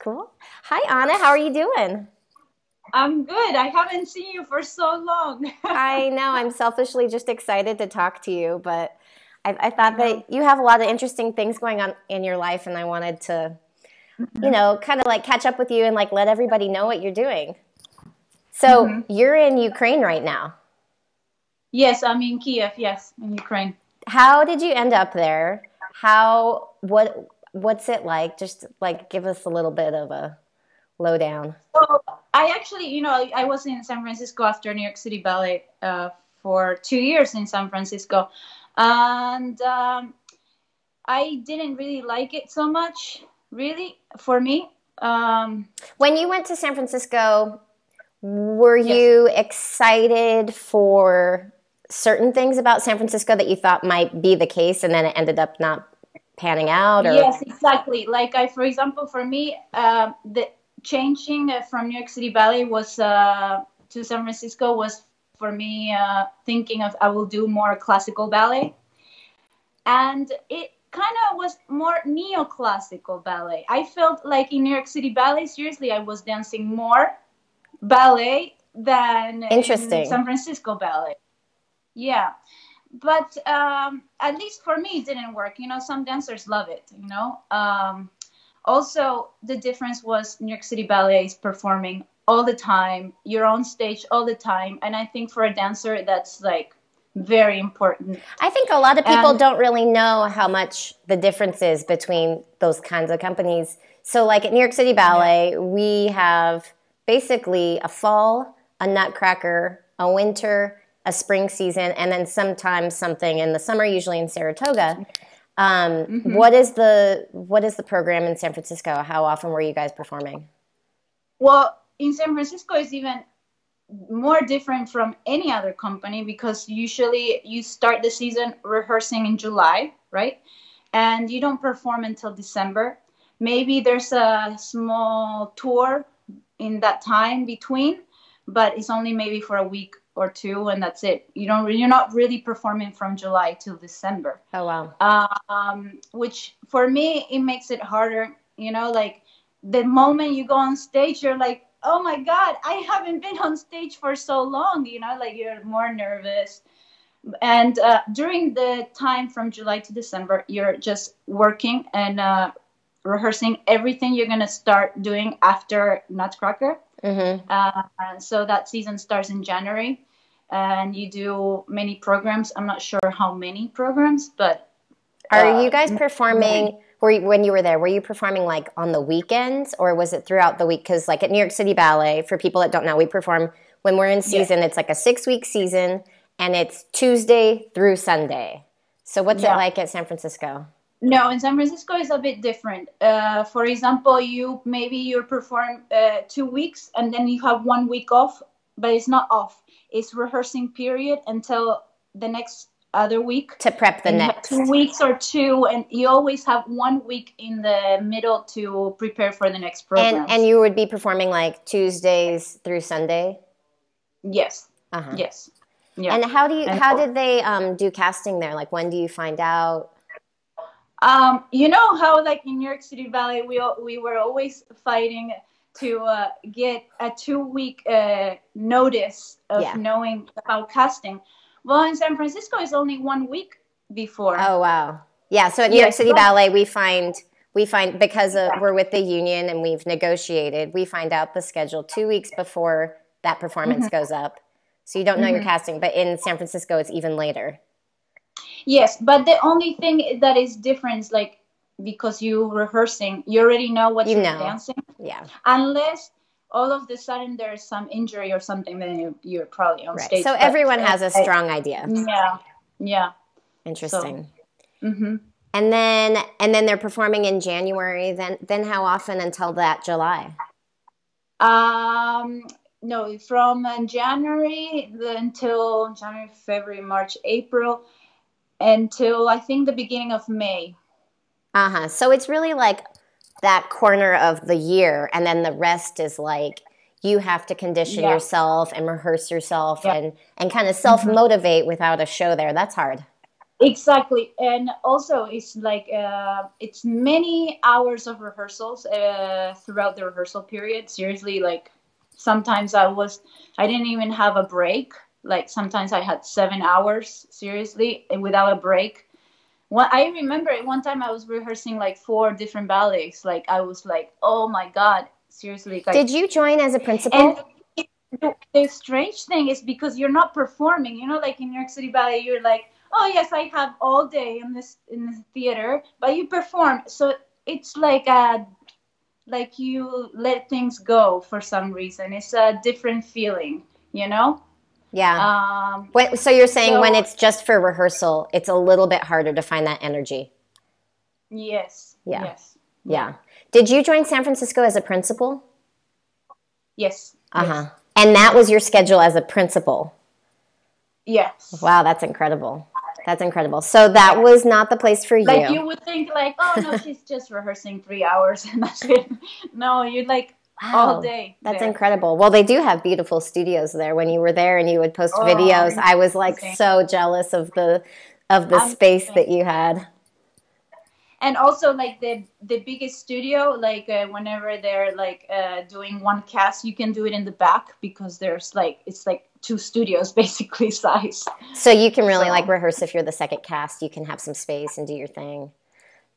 Cool. Hi, Ana. How are you doing? I'm good. I haven't seen you for so long. I know. I'm selfishly just excited to talk to you, but I, I thought that you have a lot of interesting things going on in your life, and I wanted to, you know, kind of like catch up with you and like let everybody know what you're doing. So mm-hmm. you're in Ukraine right now. Yes, I'm in Kiev. Yes, in Ukraine. How did you end up there? How what what's it like? Just like give us a little bit of a lowdown. So I actually, you know, I, I was in San Francisco after New York City Ballet uh, for two years in San Francisco, and um, I didn't really like it so much. Really, for me. Um, when you went to San Francisco, were yes. you excited for certain things about San Francisco that you thought might be the case, and then it ended up not panning out? Or? Yes, exactly. Like I, for example, for me, uh, the changing from New York City Ballet was uh, to San Francisco was for me uh, thinking of I will do more classical ballet, and it kind of was more neoclassical ballet. I felt like in New York City Ballet, seriously, I was dancing more ballet than interesting in San Francisco Ballet. Yeah, but um, at least for me, it didn't work. You know, some dancers love it. You know. Um, also, the difference was New York City Ballet is performing all the time. You're on stage all the time, and I think for a dancer, that's like very important. I think a lot of people and, don't really know how much the difference is between those kinds of companies. So, like at New York City Ballet, yeah. we have basically a fall, a nutcracker, a winter, a spring season, and then sometimes something in the summer, usually in Saratoga. Um, mm-hmm. what is the what is the program in San Francisco? How often were you guys performing? Well, in San Francisco, is even more different from any other company because usually you start the season rehearsing in July, right? And you don't perform until December. Maybe there's a small tour in that time between, but it's only maybe for a week or two, and that's it. You don't you're not really performing from July till December. Oh wow. Um, which for me it makes it harder. You know, like the moment you go on stage, you're like, oh my god, I haven't been on stage for so long. You know, like you're more nervous. And uh, during the time from July to December, you're just working and uh, rehearsing everything you're gonna start doing after Nutcracker. Mm-hmm. Uh, so that season starts in January, and you do many programs. I'm not sure how many programs, but are uh, you guys performing? Were you, when you were there, were you performing like on the weekends, or was it throughout the week? Because like at New York City Ballet, for people that don't know, we perform when we're in season. Yeah. It's like a six week season, and it's Tuesday through Sunday. So what's yeah. it like at San Francisco? No, in San Francisco it's a bit different. Uh, for example, you maybe you perform uh, two weeks and then you have one week off, but it's not off. It's rehearsing period until the next other week to prep the next two weeks or two, and you always have one week in the middle to prepare for the next program. And and you would be performing like Tuesdays through Sunday. Yes. Uh-huh. Yes. Yeah. And how do you and how did they um, do casting there? Like when do you find out? Um, you know how like in New York City Ballet, we we were always fighting to uh, get a two week uh, notice of yeah. knowing about casting. Well, in San Francisco, it's only one week before. Oh wow! Yeah, so at New yes, York City Ballet, we find we find because of, we're with the union and we've negotiated, we find out the schedule two weeks before that performance mm-hmm. goes up. So you don't know mm-hmm. your casting, but in San Francisco, it's even later. Yes, but the only thing that is different is like because you rehearsing, you already know what you are dancing. Yeah. Unless all of the sudden there's some injury or something, then you, are probably on right. stage. So everyone has a strong I, idea. Yeah. Yeah. Interesting. So, mm-hmm. And then and then they're performing in January. Then then how often until that July? Um, no, from uh, January until January, February, March, April until I think the beginning of May. Uh huh. So it's really like that corner of the year, and then the rest is like you have to condition yeah. yourself and rehearse yourself yeah. and and kind of self motivate mm-hmm. without a show there. That's hard. exactly and also it's like uh, it's many hours of rehearsals uh, throughout the rehearsal period seriously like sometimes i was i didn't even have a break like sometimes i had seven hours seriously without a break. One, i remember one time i was rehearsing like four different ballets. Like i was like oh my god seriously like, did you join as a principal? the, the strange thing is because you're not performing you know like in new york city ballet you're like oh yes i have all day in this in the theater but you perform. So it's like a like you let things go for some reason. It's a different feeling you know yeah. Um, when, so you're saying so, when it's just for rehearsal it's a little bit harder to find that energy. Yes. Yeah. Yes. Yeah. Did you join san francisco as a principal? Yes. Uh-huh. Yes. and that was your schedule as a principal? Yes. Wow that's incredible. That's incredible. So that was not the place for you. Like you? would think, like, oh no, she's just rehearsing three hours. And that's it. No, you're like wow, all day. That's there. incredible. Well, they do have beautiful studios there. When you were there and you would post oh, videos, I was like so jealous of the of the I'm space that you had. And also, like the the biggest studio, like uh, whenever they're like uh, doing one cast, you can do it in the back because there's like it's like two studios basically size. So you can really so. like rehearse if you're the second cast. You can have some space and do your thing.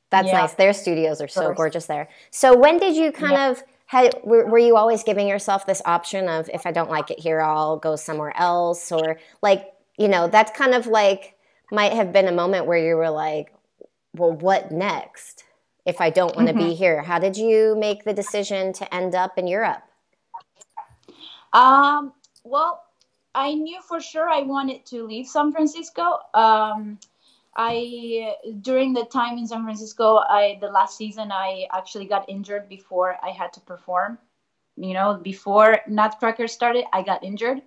That's yeah. nice. Their studios are so gorgeous there. So when did you kind yeah. of had were, were you always giving yourself this option of if I don't like it here, I'll go somewhere else, or like you know that's kind of like might have been a moment where you were like, well, what next? If I don't want to mm-hmm. be here, how did you make the decision to end up in Europe? Um, well, I knew for sure I wanted to leave San Francisco. Um, I during the time in San Francisco, I the last season I actually got injured before I had to perform. You know, before Nutcracker started, I got injured,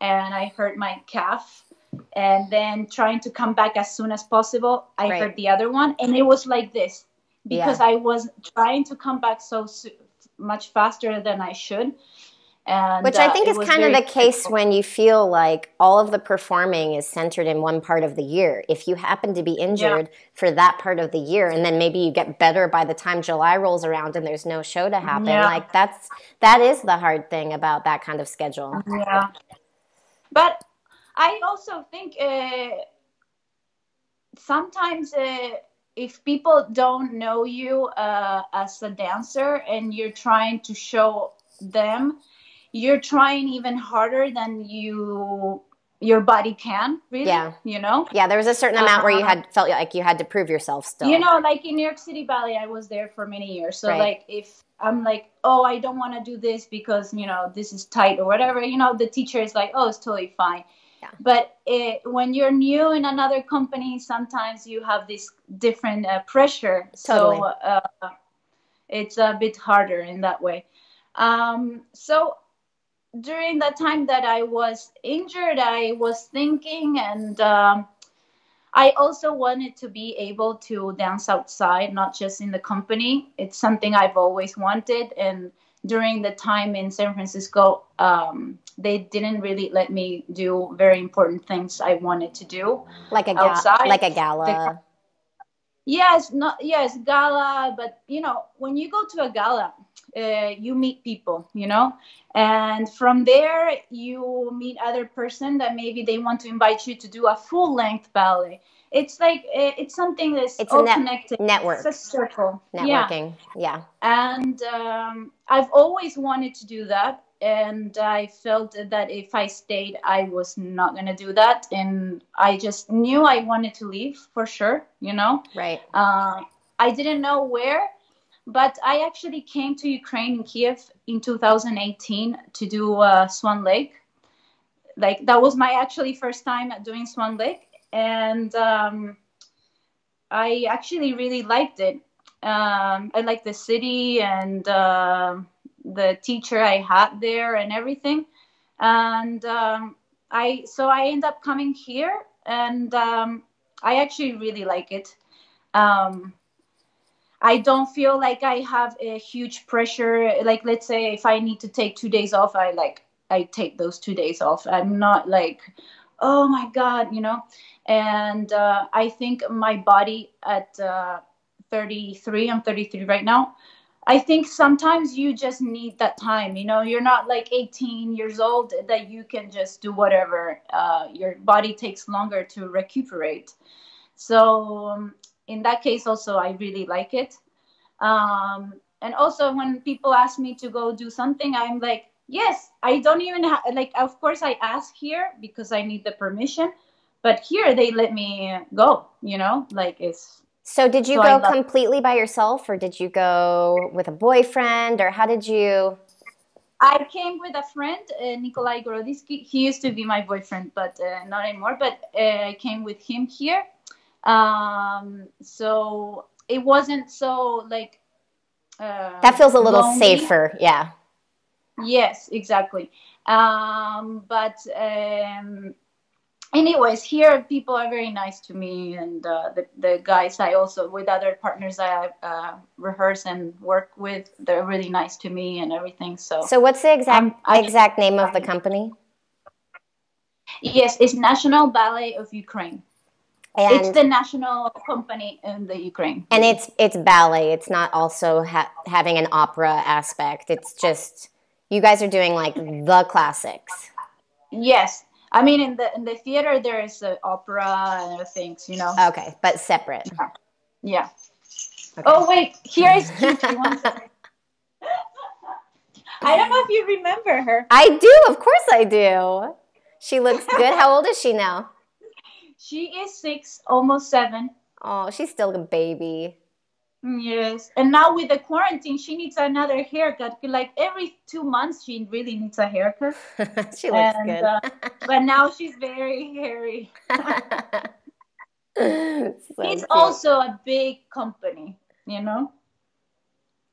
and I hurt my calf. And then trying to come back as soon as possible, I right. hurt the other one, and it was like this because yeah. I was trying to come back so much faster than I should and, Which I think uh, is kind of the case when you feel like all of the performing is centered in one part of the year. If you happen to be injured yeah. for that part of the year, and then maybe you get better by the time July rolls around and there's no show to happen, yeah. like that's that is the hard thing about that kind of schedule. Yeah, but I also think uh, sometimes. Uh, if people don't know you uh, as a dancer and you're trying to show them you're trying even harder than you your body can really yeah you know yeah there was a certain amount uh, where you uh-huh. had felt like you had to prove yourself still you know like in new york city ballet i was there for many years so right. like if i'm like oh i don't want to do this because you know this is tight or whatever you know the teacher is like oh it's totally fine yeah. but it, when you're new in another company sometimes you have this different uh, pressure totally. so uh, it's a bit harder in that way um, so during that time that I was injured, I was thinking, and um, I also wanted to be able to dance outside, not just in the company. It's something I've always wanted. And during the time in San Francisco, um, they didn't really let me do very important things I wanted to do, like a ga- outside. like a gala. The, yes, not yes, gala. But you know, when you go to a gala, uh, you meet people you know? And from there you meet other person that maybe they want to invite you to do a full length ballet. It's like uh, it's something that's it's all net- connected. Network it's a circle. Networking. Yeah, yeah. and um, i've always wanted to do that and i felt that if i stayed i was not going to do that and i just knew i wanted to leave for sure you know? Right. Uh, i didn't know where but I actually came to Ukraine in Kiev in 2018 to do uh, Swan Lake. Like that was my actually first time doing Swan Lake, and um, I actually really liked it. Um, I liked the city and uh, the teacher I had there and everything. And um, I so I end up coming here, and um, I actually really like it. Um, I don't feel like I have a huge pressure. Like, let's say if I need to take two days off, I like, I take those two days off. I'm not like, oh my god you know and uh, i think my body at uh, 33 i'm 33 right now i think sometimes you just need that time you know you're not like 18 years old that you can just do whatever uh, your body takes longer to recuperate so um, in that case also i really like it. Um, and also when people ask me to go do something i'm like yes i don't even have like of course i ask here because i need the permission but here they let me go you know like it's so did you So go completely by yourself or did you go with a boyfriend or how did you i came with a friend uh, nikolai goroditsky he used to be my boyfriend but uh, not anymore but uh, i came with him here um so it wasn't so like uh, that feels a little lonely. safer yeah Yes, exactly. Um, but um, anyways, here people are very nice to me, and uh, the the guys I also with other partners I uh, rehearse and work with, they're really nice to me and everything. So, so what's the exact Um, I- exact name of the company yes, it's National Ballet of Ukraine. It's the national company in the Ukraine. and it's it's ballet it's not also ha- having an opera aspect it's just you guys are doing like the classics yes, I mean in the in the theater there is uh, opera and other things, you know. okay but separate Yeah. Okay. Oh wait, here is. I don't know if you remember her. i do of course i do she looks good how old is she now She is six, almost seven. oh she's still a baby Yes. And now with the quarantine, she needs another haircut. Like every two months, she really needs a haircut. she looks And, good uh, But now she's very hairy. So it's cute. also a big company, you know?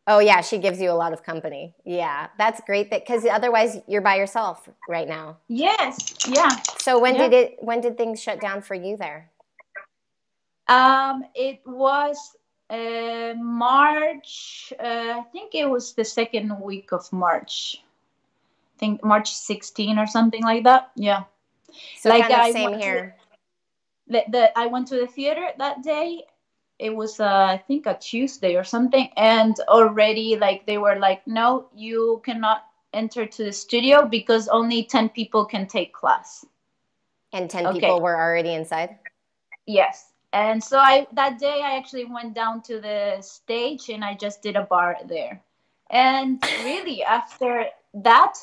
Oh yeah, she gives you a lot of company. Yeah, that's great. That because otherwise you're by yourself right now. Yes. Yeah. So when Yeah. did it? When did things shut down for you there? Um, it was uh, March. Uh, I think it was the second week of March. I think March 16 or something like that. Yeah. So Like kind of I same to- here. The, the I went to the theater that day. It was uh, I think a Tuesday or something, and already like they were like, no, you cannot enter to the studio because only 10 people can take class. And ten Okay. people were already inside. Yes. And so I that day I actually went down to the stage and I just did a barre there. And really after that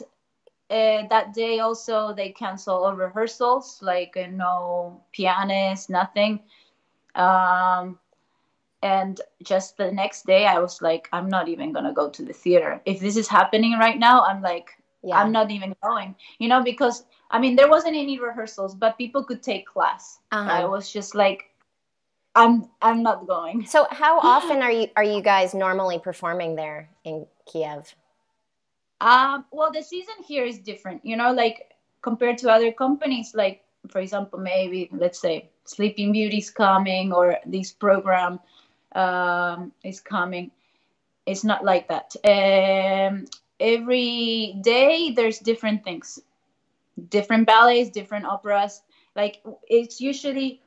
uh, that day also they cancel all rehearsals like uh, no pianist nothing um, and just the next day I was like I'm not even going to go to the theater if this is happening right now I'm like Yeah. I'm not even going you know because I mean there wasn't any rehearsals but people could take class Uh-huh. I was just like, I'm I'm not going. So how often are you are you guys normally performing there in Kiev? Um, well, the season here is different, you know, like compared to other companies, like for example, maybe let's say Sleeping Beauty's coming or this program um, is coming. It's not like that. Um, every day there's different things, different ballets, different operas. Like it's usually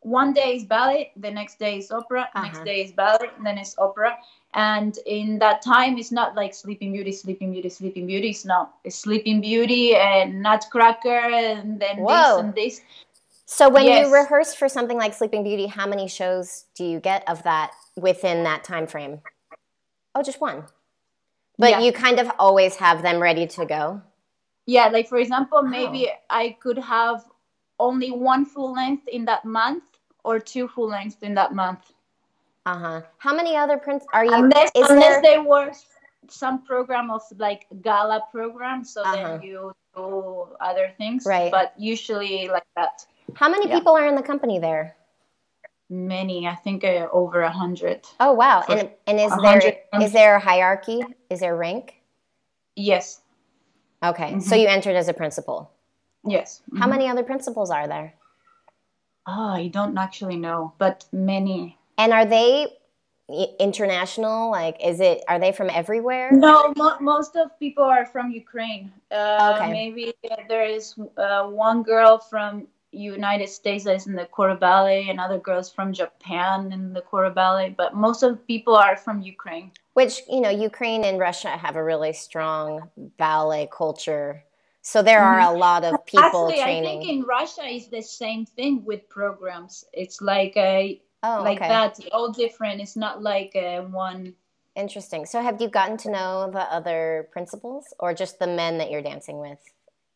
one day is ballet, the next day is opera, Uh-huh. next day is ballet, then it's opera. And in that time, it's not like Sleeping Beauty, Sleeping Beauty, Sleeping Beauty. It's not. It's Sleeping Beauty and Nutcracker, and then Whoa. this and this. So when Yes. you rehearse for something like Sleeping Beauty, how many shows do you get of that within that time frame? Oh, just one. But Yeah. you kind of always have them ready to go. Yeah, like for example, maybe I could have only one full length in that month or two full lengths in that month. Uh huh. How many other prints are you? unless is unless there- they were some program of like gala program, so Uh-huh. then you do other things. Right. But usually like that. How many Yeah. people are in the company there? Many, I think uh, over a hundred. Oh wow! For And and is there is there a hierarchy? Is there rank? Yes, Okay, so Mhm. you entered as a principal. yes. How Mhm. many other principals are there? Oh, I don't actually know, but many. And are they international? Like, is it? Are they from everywhere? No, mo- most of people are from Ukraine. Uh, Okay. Maybe there is uh, one girl from United States that is in the corps de ballet, and other girls from Japan in the corps de ballet. But most of the people are from Ukraine. Which you know, Ukraine and Russia have a really strong ballet culture. So there are a lot of people Actually, training. I think in Russia is the same thing with programs. It's like a oh, like okay. that, all different. It's not like uh, one. Interesting. So have you gotten to know the other principals, or just the men that you're dancing with,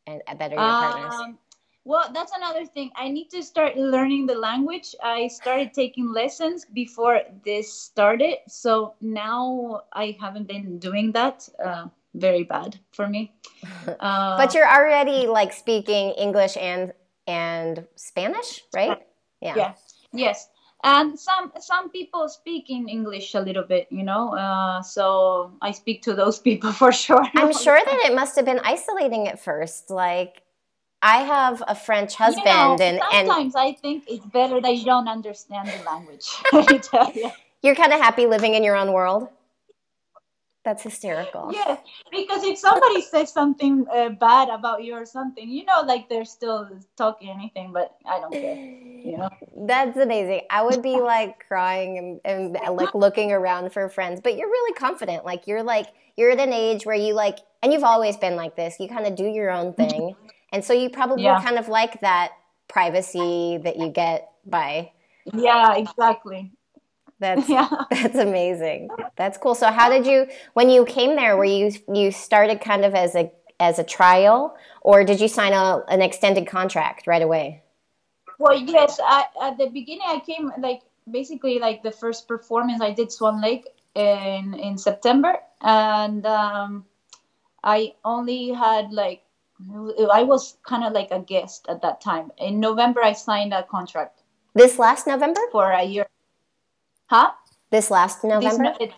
and that are your partners? Well, that's another thing. I need to start learning the language. I started taking lessons before this started, so now I haven't been doing that. Uh, very bad for me. Uh, But you're already like speaking English and and Spanish, right? yeah, yes, and some some people speak in English a little bit, you know. Uh, so I speak to those people for sure. I'm sure that it must have been isolating at first. Like, I have a French husband, you know, and and sometimes I think it's better that you don't understand the language. You. you're kind of happy living in your own world. That's hysterical. Yeah, because if somebody says something uh, bad about you or something, you know, like they're still talking anything, but I don't care. You know. That's amazing. I would be like crying and, and like looking around for friends, but you're really confident. Like you're like you're at an age where you like, and you've always been like this. You kind of do your own thing, and so you probably Yeah. kind of like that privacy that you get by. Yeah, exactly. That's Yeah. that's amazing. That's cool. So how did you when you came there? Were you you started kind of as a as a trial, or did you sign a, an extended contract right away? Well, yes. I, at the beginning, I came like basically like the first performance I did Swan Lake in in September, and um, I only had like I was kind of like a guest at that time. In November, I signed a contract This last November? for a year. Huh? This last This November? no- it-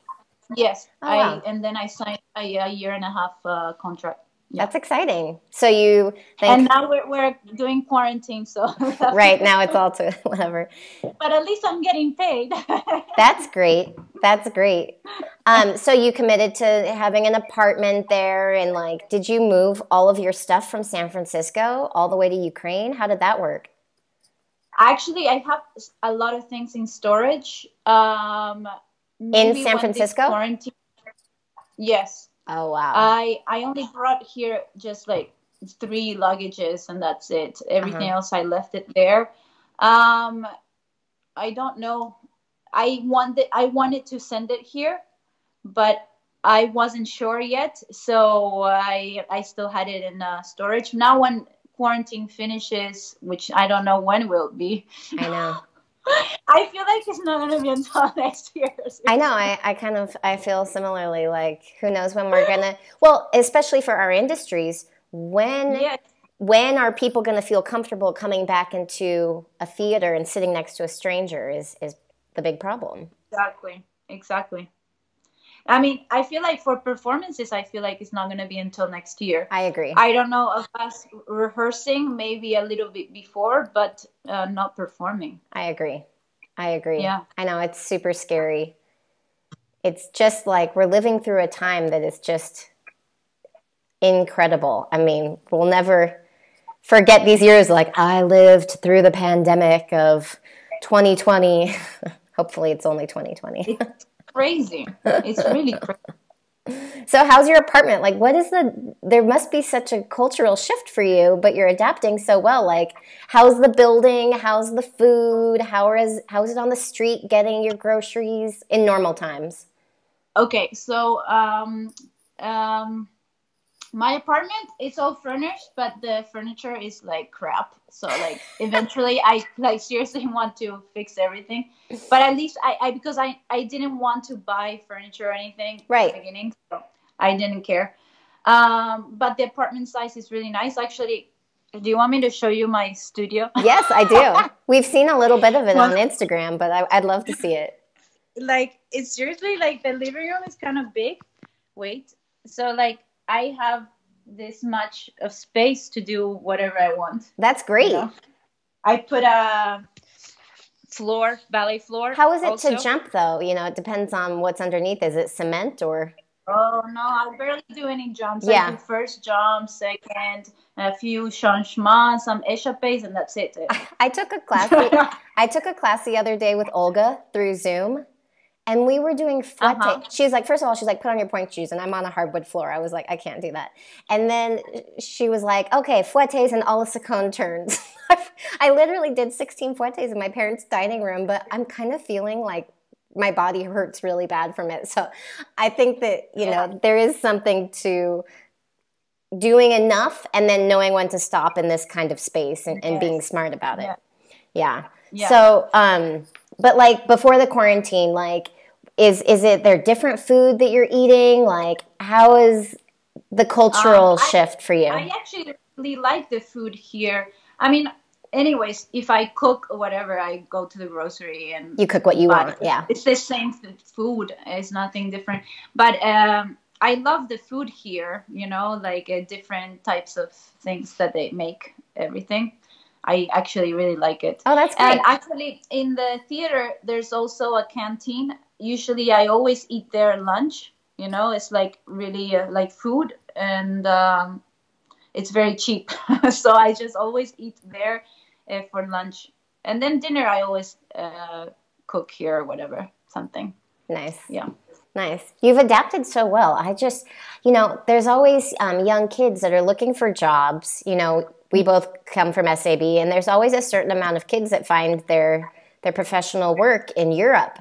yes, Oh, I wow. and then I signed a, a year and a half uh, contract. Yeah. That's exciting. So you think And now we're, we're doing quarantine, so right now it's all to whatever. But at least I'm getting paid. That's great. That's great. Um, so you committed to having an apartment there, and like, did you move all of your stuff from San Francisco all the way to Ukraine? How did that work? Actually, I have a lot of things in storage. Um, maybe San Francisco? Quarantine. Yes, Oh wow. I I only brought here just like three luggages and that's it. Everything Uh-huh. else I left it there. Um, I don't know. I wanted I wanted to send it here, but I wasn't sure yet, so I I still had it in uh, storage. Now when quarantine finishes, which I don't know when will be, I know. I feel like it's not gonna be until next year. I know. I, I kind of I feel similarly. Like, who knows when we're gonna? Well, especially for our industries, when Yes. when are people going to feel comfortable coming back into a theater and sitting next to a stranger is is the big problem. Exactly. Exactly. I mean, I feel like for performances, I feel like it's not going to be until next year. I agree. I don't know of us rehearsing maybe a little bit before, but uh, not performing. I agree. I agree. Yeah. I know it's super scary. It's just like we're living through a time that is just incredible. I mean, we'll never forget these years like I lived through the pandemic of 2020. Hopefully it's only 2020. Crazy. It's really crazy. so how's your apartment? Like what is the there must be such a cultural shift for you, but you're adapting so well. Like how's the building? How's the food? How is how is it on the street getting your groceries in normal times? Okay, so um, um, my apartment is all furnished, but the furniture is like crap. So like eventually, I like seriously want to fix everything. But at least I, I because I I didn't want to buy furniture or anything Right. at the beginning, so I didn't care. Um, but the apartment size is really nice. Actually, do you want me to show you my studio? Yes, I do. We've seen a little bit of it on Instagram, but I, I'd love to see it. like it's seriously like the living room is kind of big wait so like i have this much of space to do whatever i want That's great. you know? i put a floor, ballet floor. How is it also. to jump though? You know, it depends on what's underneath. Is it cement or? Oh no, I barely do any jumps. Yeah. I do first jump, second, a few changements, some échappés, and that's it. I took a class. I took a class the other day with Olga through Zoom, and we were doing fouette. Uh-huh. She's like, first of all, she's like, put on your pointe shoes, and I'm on a hardwood floor. I was like, I can't do that. And then she was like, okay, fouettes and a la seconde turns. I literally did 16 fouettes in my parents' dining room, but I'm kind of feeling like my body hurts really bad from it. So I think that, you know, there is something to doing enough and then knowing when to stop in this kind of space and, and being smart about it. Yeah. Yeah. Yeah. So, um, but like before the quarantine, like, is is it there different food that you're eating? Like, how is the cultural Um, I- shift for you? I actually really like the food here. I mean, anyways, if I cook or whatever, I go to the grocery and you cook what you want. Yeah. It's the same food. It's nothing different. But um, I love the food here. You know, like uh, different types of things that they make. Everything. I actually really like it. Oh, that's great. And actually, in the theater, there's also a canteen. Usually, I always eat there lunch. You know, it's like really uh, like food, and um, it's very cheap. so I just always eat there uh, for lunch, and then dinner I always uh, cook here or whatever something. nice. Yeah. Nice. You've adapted so well. I just, you know, there's always um, young kids that are looking for jobs. You know, we both come from SAB, and there's always a certain amount of kids that find their their professional work in Europe,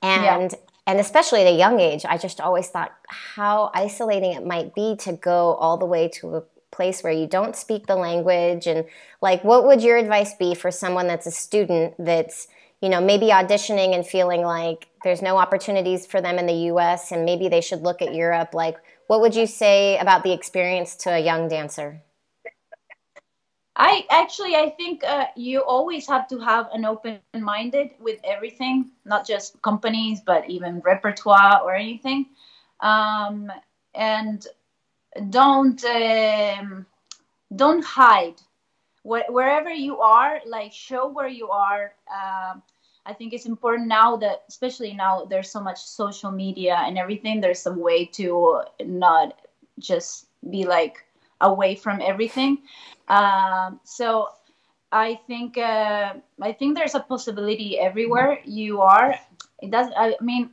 and and especially at a young age. I just always thought how isolating it might be to go all the way to a place where you don't speak the language, and like, what would your advice be for someone that's a student that's you know, maybe auditioning and feeling like there's no opportunities for them in the US and maybe they should look at Europe. Like, what would you say about the experience to a young dancer? I actually I think uh, you always have to have an open minded with everything, not just companies, but even repertoire or anything. Um, and don't um, don't hide Wh- wherever you are. Like show where you are. Um, I think it's important now that, especially now, there's so much social media and everything. There's a way to not just be like away from everything. Um, so I think uh, I think there's a possibility everywhere you are. It does. I mean,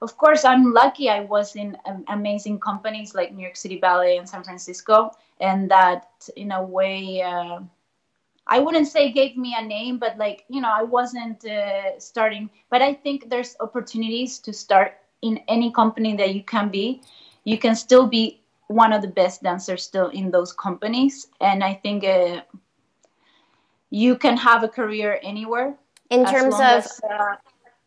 of course, I'm lucky. I was in um, amazing companies like New York City Ballet and San Francisco, and that in a way. Uh, I wouldn't say gave me a name, but like you know, I wasn't uh, starting. But I think there's opportunities to start in any company that you can be. You can still be one of the best dancers still in those companies, and I think uh, you can have a career anywhere. In terms of as, uh,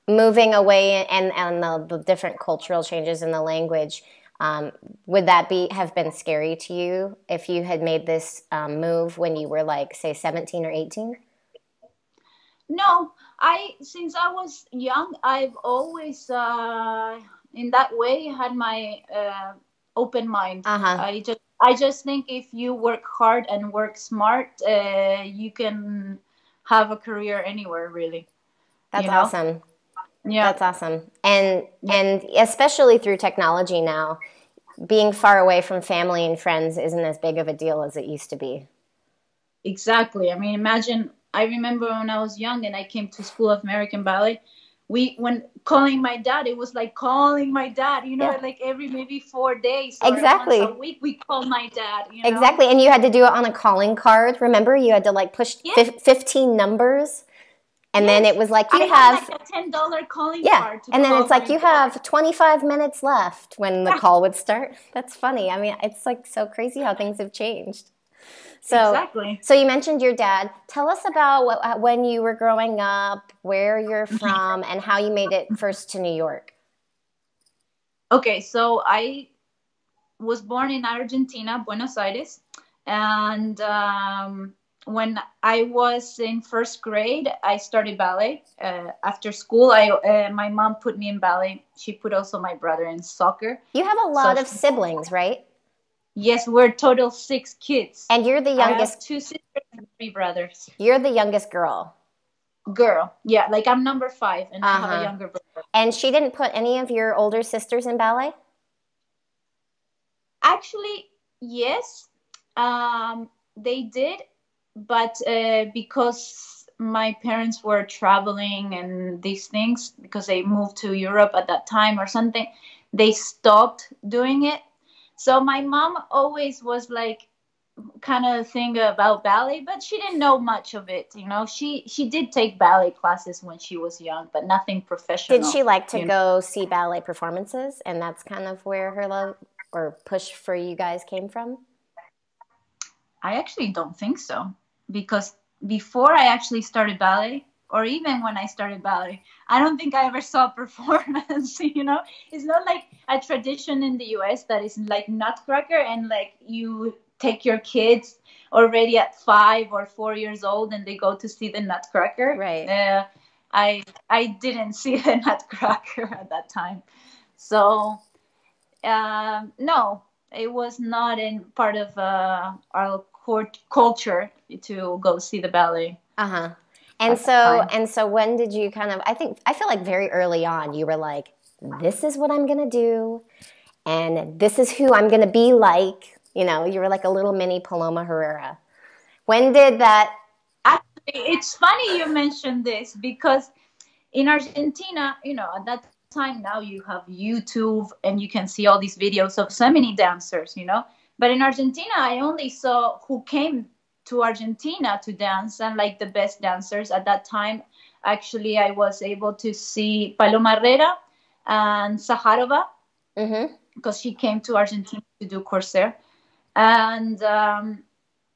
moving away and, and the, the different cultural changes in the language, um, would that be have been scary to you if you had made this um, move when you were like, say, 17 or 18? No, I since I was young, I've always uh, in that way had my uh, open mind. Uh huh. I just I just think if you work hard and work smart, uh, you can have a career anywhere really. That's you know? awesome. Yeah. That's awesome. And and especially through technology now, being far away from family and friends isn't as big of a deal as it used to be. Exactly. I mean, imagine. I remember when I was young and I came to School of American Ballet. We when calling my dad, it was like calling my dad. You know, Yeah. like every maybe four days. Exactly. A week, we call my dad. You know? Exactly. And you had to do it on a calling card. Remember, you had to like push Yeah. fif- 15 numbers. And then it was like, you I have, had like a ten dollar calling yeah. card. And then it's like, you have 25 minutes left when the call would start. That's funny. I mean, it's like so crazy how things have changed. So, exactly. so you mentioned your dad. Tell us about what, uh, when you were growing up, where you're Mm-hmm. from, and how you made it first to New York. Okay, so I was born in Argentina, Buenos Aires, and um, when I was in first grade, I started ballet. Uh, after school, I uh, my mom put me in ballet. She put also my brother in soccer. You have a lot So- of siblings, right? Yes, we're total six kids. And you're the I have youngest. two sisters and three brothers. You're the youngest girl. girl. Yeah, like I'm number five, and I have Uh-huh. a younger brother. And she didn't put any of your older sisters in ballet? Actually, yes, um, they did, but uh, because my parents were traveling and these things, because they moved to Europe at that time or something, they stopped doing it. So my mom always was like kind of thing about ballet, but she didn't know much of it. You know, she she did take ballet classes when she was young, but nothing professional. Did she like to go see ballet performances? And that's kind of where her love or push for you guys came from? I actually don't think so because before I actually started ballet, or even when I started ballet, I don't think I ever saw a performance. You know, it's not like a tradition in the U.S. that is like Nutcracker and like you take your kids already at five or four years old and they go to see the Nutcracker. Right. Uh, I I didn't see the Nutcracker at that time, so um, no, it was not in part of uh, our court culture to go see the ballet. Uh-huh. And so time. and so when did you kind of I think I feel like very early on you were like this is what I'm going to do and this is who I'm going to be like, you know, you were like a little mini Paloma Herrera. When did that Actually, it's funny you mentioned this because in Argentina, you know, at that time now you have YouTube and you can see all these videos of so many dancers, you know. But in Argentina, I only saw who came to Argentina to dance and like the best dancers at that time. Actually, I was able to see Paloma Herrera and Zakharova because she came to Argentina to do Corsaire. And um,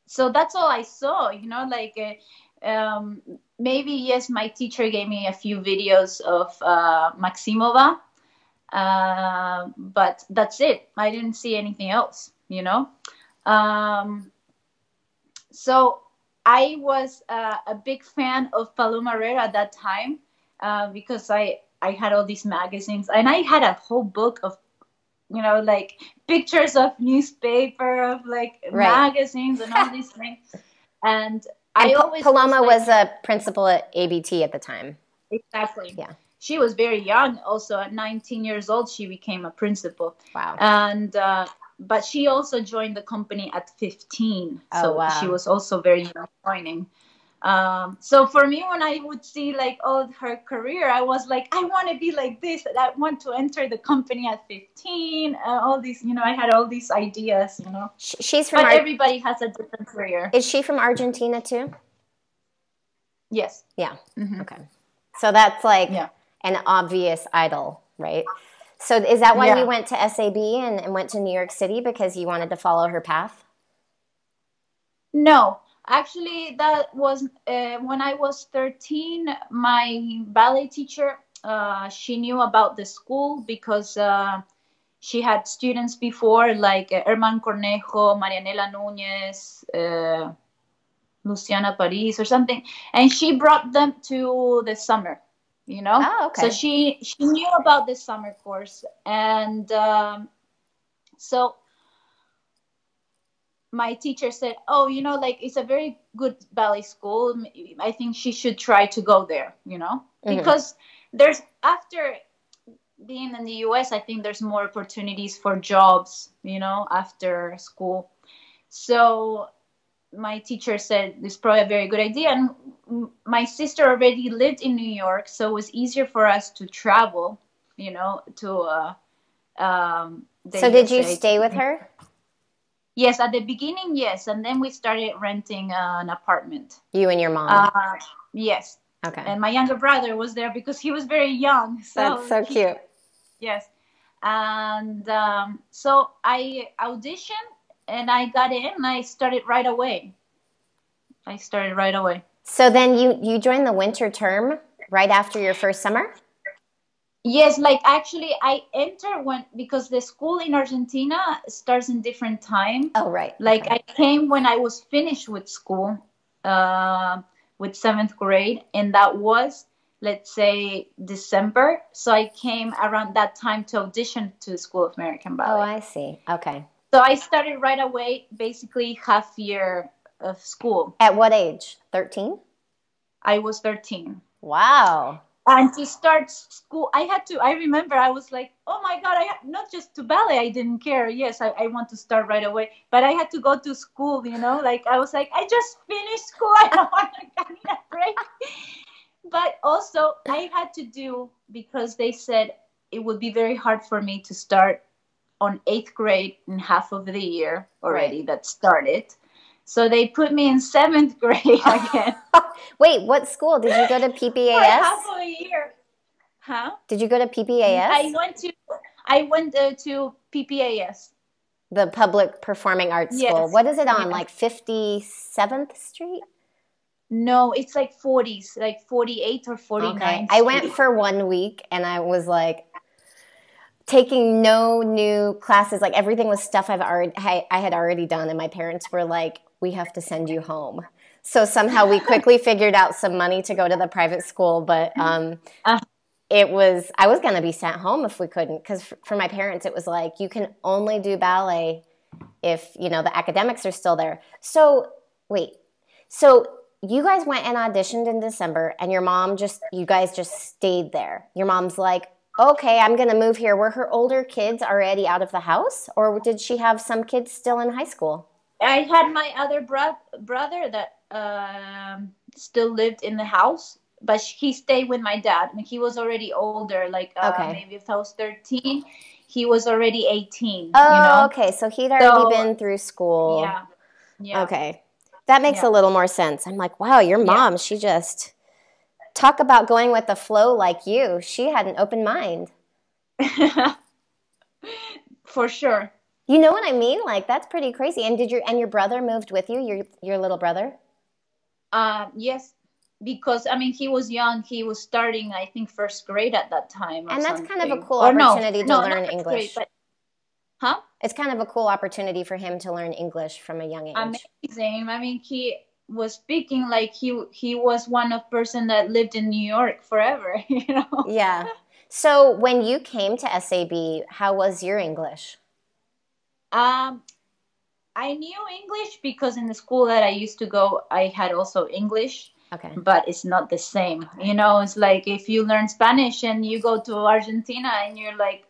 so that's all I saw, you know, like uh, um, maybe, yes, my teacher gave me a few videos of uh, Maximova, uh, but that's it. I didn't see anything else, you know. Um, so I was uh, a big fan of Paloma Herrera at that time uh, because I I had all these magazines and I had a whole book of you know like pictures of newspaper of like Right. magazines and all these things and I And Pa- always Paloma like- was a principal at ABT at the time. exactly Yeah. she was very young also at 19 years old she became a principal Wow. and uh, but she also joined the company at 15 Oh, so wow. she was also very young joining um, so for me when i would see like oh her career i was like i want to be like this i want to enter the company at 15 uh, all these you know i had all these ideas you know She's from but Ar- everybody has a different career Is she from Argentina too? yes Yeah. Mhm. Okay. So that's like Yeah. an obvious idol, right? So is that why Yeah. you went to SAB and, and went to New York City because you wanted to follow her path? No, actually, that was uh, when I was 13. My ballet teacher, uh, she knew about the school because uh, she had students before, like uh, Herman Cornejo, Marianela Núñez, uh, Luciana Paris, or something, and she brought them to the summer. You know, Oh, okay. so she she knew about this summer course, and um, so my teacher said, "Oh, you know, like it's a very good ballet school. I think she should try to go there." You know, Mhm. because there's after being in the U.S., I think there's more opportunities for jobs. You know, after school. So my teacher said this is probably a very good idea, and my sister already lived in New York, so it was easier for us to travel. You know, to. Uh, um, the So did you stay with her? Yes, at the beginning, yes, and then we started renting uh, an apartment. You and your mom. Uh, yes, okay. and my younger brother was there because he was very young. So That's so he- cute. yes, and um, so I auditioned and I got in. and I started right away. I started right away. So then you you joined the winter term right after your first summer? Yes, like actually, I enter when because the school in Argentina starts in different time. Oh, right. like Okay. i came when i was finished with school uh, with seventh grade and that was let's say december so i came around that time to audition to the school of american Ballet. Oh, I see. Okay. So i started right away basically half year of school At what age? 13? I was 13. Wow. And to start school, I had to, I remember I was like, oh my God, I not just to ballet, I didn't care. Yes, I, I want to start right away. But I had to go to school, you know, like I was like, I just finished school. I don't want to get a break. But also, I had to do because they said it would be very hard for me to start on eighth grade in half of the year already Right. that started. So they put me in seventh grade again Wait, what school did you go to PPAS? half of a year. Huh? Did you go to PPAS? I went to I went uh, to PPAS. the Public Performing Arts Yes. School. What is it on? Yeah. Like 57th Street? No, it's like 40s, like 48 or 49. Okay. I went for one week and I was like taking no new classes. Like everything was stuff I've already I, I had already done, and my parents were like, "We have to send you home." So somehow we quickly figured out some money to go to the private school, but um, Uh. it was I was gonna be sent home if we couldn't because for my parents it was like you can only do ballet if you know the academics are still there. So wait, so you guys went and auditioned in December, and your mom just, you guys just stayed there. Your mom's like, okay, I'm going to move here. Were her older kids already out of the house, or did she have some kids still in high school? I had my other bro- brother that um, still lived in the house, but he stayed with my dad. I mean, he was already older, like uh, Okay. maybe if I was 13, he was already 18. Oh, you know? okay. So he'd already So- been through school. Yeah. Yeah. Okay. That makes Yeah. a little more sense. I'm like, wow, your mom, she just talk about going with the flow like you. She had an open mind. For sure. You know what I mean? Like that's pretty crazy. And did your and your brother moved with you? Your your little brother? Um, yes, because I mean, he was young. He was starting, I think, first grade at that time. And that's kind of a cool Or no, opportunity to no, learn English. grade, but- huh? It's kind of a cool opportunity for him to learn English from a young age. Amazing. I mean, he was speaking like he he was one of person that lived in New York forever. You know. Yeah. So when you came to SAB, how was your English? Um, I knew English because in the school that I used to go, I had also English. Okay. but it's not the same. You know, it's like if you learn Spanish and you go to Argentina and you're like,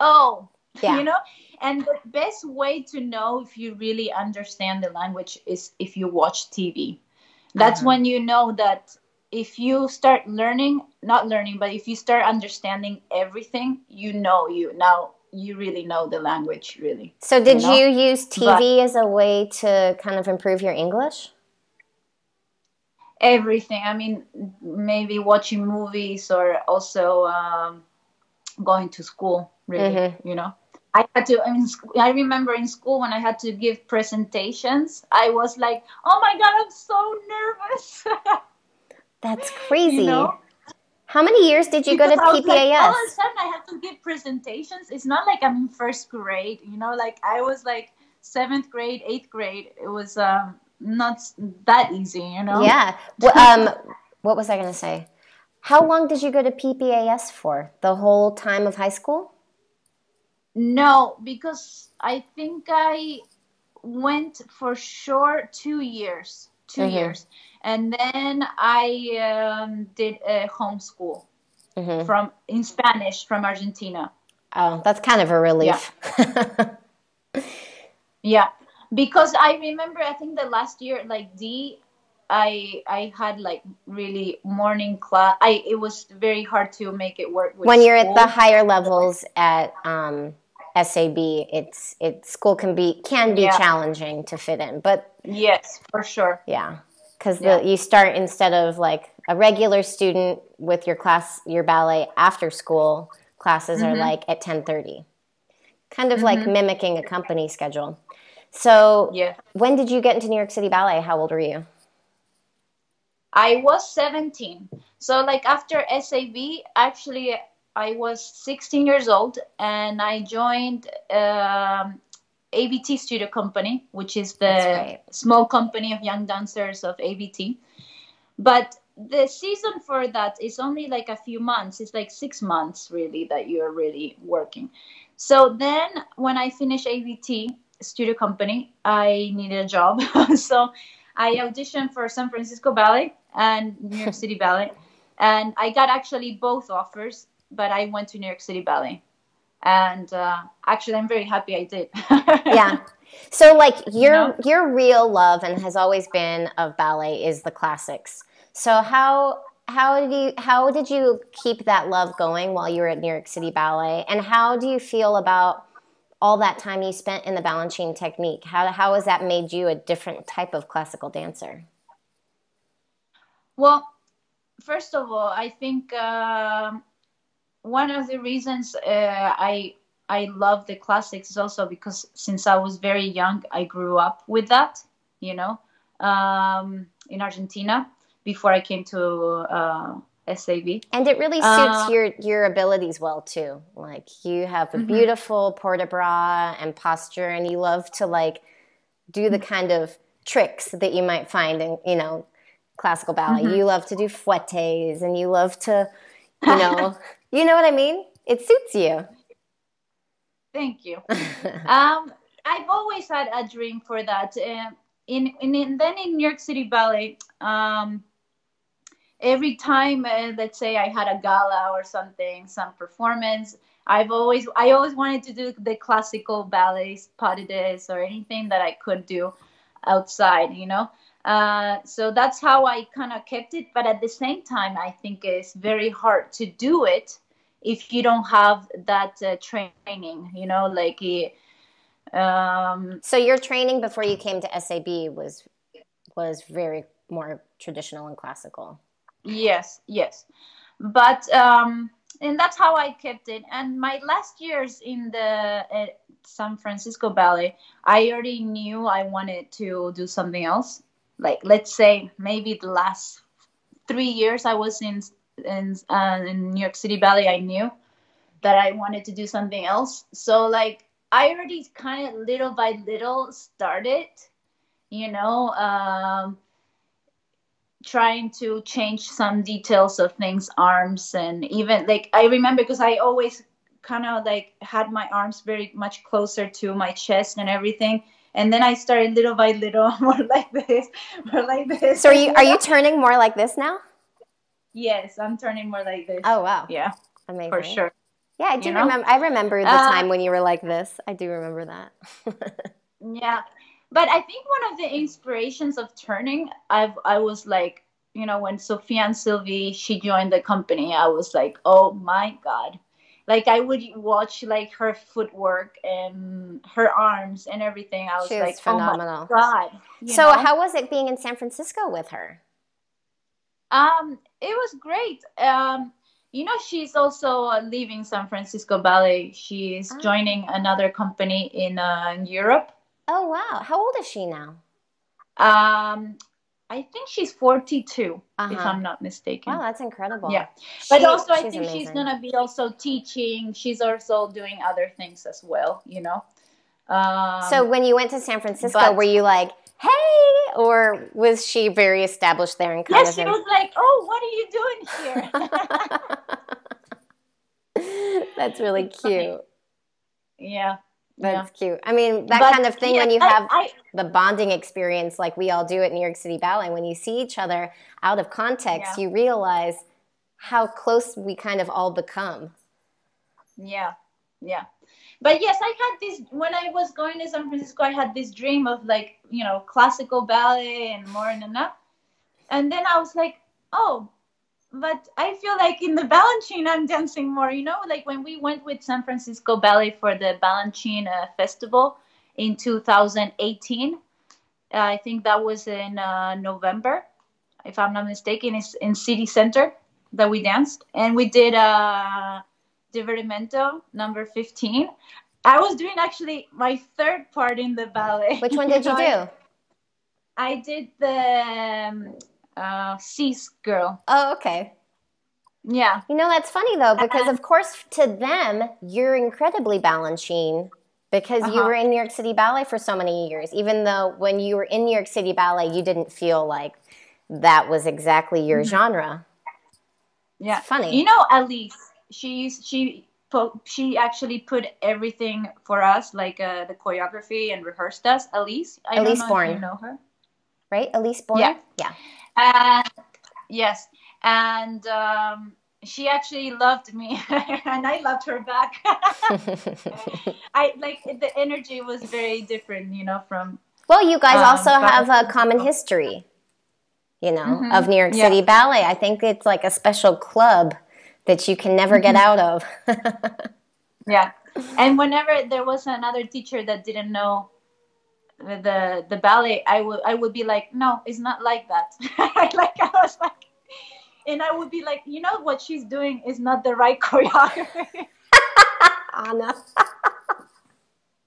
oh, Yeah. you know. And the best way to know if you really understand the language is if you watch TV. That's Uh-huh. when you know that if you start learning, not learning, but if you start understanding everything, you know you now you really know the language really. So did You know? you use TV as a way to kind of improve your English? everything. I mean, maybe watching movies or also um, going to school. Really, Mhm. you know. I had to. I mean, I remember in school when I had to give presentations. I was like, "Oh my god, I'm so nervous." That's crazy. you know? How many years did you go to Because was like, PPAS? all of a sudden, I have to give presentations. It's not like I'm in first grade. You know, like I was like seventh grade, eighth grade. It was um, not that easy. You know. Yeah. Well, um, what was I going to say? How long did you go to PPAS for? The whole time of high school? No, because I think I went for sure two years, 2 Mhm. years, and then I um, did a homeschool hmm from in Spanish from Argentina. Oh, that's kind of a relief. Yeah, because I remember I think the last year like D, I I had like really morning class. I it was very hard to make it work with when you're at the higher levels at um, SAB, it's it school can be can be Yeah. challenging to fit in, but yes for sure. yeah, because Yeah. you start instead of like a regular student with your class, your ballet after school classes are Mhm. like at ten thirty, kind of like mimicking a company schedule. So Yeah. when did you get into New York City Ballet? How old were you? I was 17. So like after SAB, actually I was 16 years old and I joined um, ABT Studio Company, which is the right. small company of young dancers of ABT. But the season for that is only like a few months. It's like six months really that you're really working. So then when I finished ABT Studio Company, I needed a job. so I auditioned for San Francisco Ballet and New York City Ballet, and I got actually both offers, but I went to New York City Ballet, and uh, actually I'm very happy I did. yeah. So like your your real love and has always been of ballet is the classics. So how how did you how did you keep that love going while you were at New York City Ballet and how do you feel about all that time you spent in the Balanchine technique? How how has that made you a different type of classical dancer? Well, first of all, I think uh, one of the reasons uh, I I love the classics is also because since I was very young, I grew up with that, you know, um, in Argentina before I came to uh, SAB. And it really suits uh, your your abilities well too. Like you have a mm-hmm. beautiful port de bras and posture, and you love to like do the kind of tricks that you might find in you know classical ballet. Mm-hmm. You love to do fouettes, and you love to, you know, you know what I mean. It suits you. Thank you. um, I've always had a dream for that. Uh, in, in, in, then in New York City Ballet, um, every time, uh, let's say I had a gala or something, some performance, I've always I always wanted to do the classical ballets, pas de deux, or anything that I could do outside, you know. Uh, so that's how I kind of kept it. But at the same time, I think it's very hard to do it if you don't have that uh, training you know like um, so your training before you came to sab was was very more traditional and classical. Yes yes. But um and that's how i kept it. And my last years in the uh, san francisco ballet i already knew i wanted to do something else. Like let's say maybe the last three years i was in in, uh, in New York City Ballet, I knew that I wanted to do something else. So like I already kind of little by little started, you know, um, trying to change some details of things, arms, and even like I remember because I always kind of like had my arms very much closer to my chest and everything. And then I started little by little more like this, more like this. So are you are you turning more like this now? Yes, I'm turning more like this. Oh wow. Yeah. Amazing. For sure. Yeah, I do you know? remember I remember the uh, time when you were like this. I do remember that. yeah. But I think one of the inspirations of turning, I've I was like, you know, when Sofiane Sylve she joined the company, I was like, oh my god. Like I would watch like her footwork and her arms and everything. I was she like, phenomenal. oh my god. so know? how was it being in San Francisco with her? Um, it was great. Um, you know, she's also uh, leaving San Francisco Ballet. She's oh. joining another company in uh, Europe. Oh wow! How old is she now? Um, I think she's 42, uh-huh. if I'm not mistaken. Wow, that's incredible. Yeah, but she, also I think amazing. she's gonna be also teaching. She's also doing other things as well. You know. Um, so when you went to San Francisco, but, were you like, hey, or was she very established there and kind yes, of? Yes, she was like, oh, what are you doing here? That's really cute. Yeah. That's yeah. cute. I mean, that but, kind of thing yeah, when you have I, I, the bonding experience like we all do at New York City Ballet, when you see each other out of context, yeah. you realize how close we kind of all become. Yeah. Yeah but yes i had this when i was going to san francisco i had this dream of like you know classical ballet and more and that and then i was like oh but i feel like in the balanchine i'm dancing more you know? Like when we went with san francisco ballet for the balanchine uh, festival in 2018 uh, i think that was in uh, november if i'm not mistaken it's in city center that we danced. And we did uh Divertimento, number 15. I was doing actually my third part in the ballet. Which one did you do? I did the um, uh, Cis girl. Oh, okay. Yeah. You know, that's funny though, because of course to them, you're incredibly Balanchine because uh-huh. you were in New York City Ballet for so many years, even though when you were in New York City Ballet, you didn't feel like that was exactly your mm-hmm. genre. Yeah. It's funny. You know, Elyse, she's she she actually put everything for us, like uh, the choreography and rehearsed us. Elyse, I Elyse don't know Borne. you know her. right? Elyse Borne. Yeah. Yeah. And yes, and um, she actually loved me, and I loved her back. I like the energy was very different, you know, from well, you guys Um, also have a common history, you know, Mhm. of New York Yeah. City Ballet. I think it's like a special club that you can never Mm-hmm. get out of. yeah. And whenever there was another teacher that didn't know the the, the ballet, I would I would be like, no, it's not like that. like I was like, and I would be like, you know what she's doing is not the right choreography. Anna.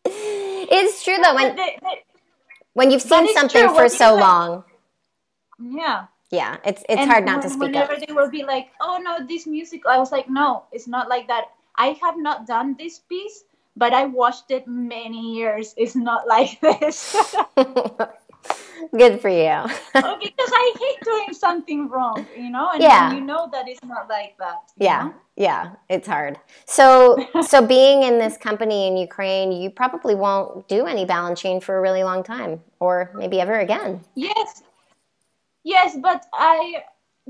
it's true though when They- they- when you've seen something true, for so like- long. yeah. Yeah, it's it's And hard not to when- speak whenever up. they will be like, "Oh no, this music," I was like, "No, it's not like that." I have not done this piece, but I watched it many years. It's not like this Good for you. Oh, because I hate doing something wrong, you know, and Yeah. you know that it's not like that. yeah, know? yeah, it's hard. So so being in this company in Ukraine, you probably won't do any Balanchine for a really long time, or maybe ever again. Yes, yes, but I.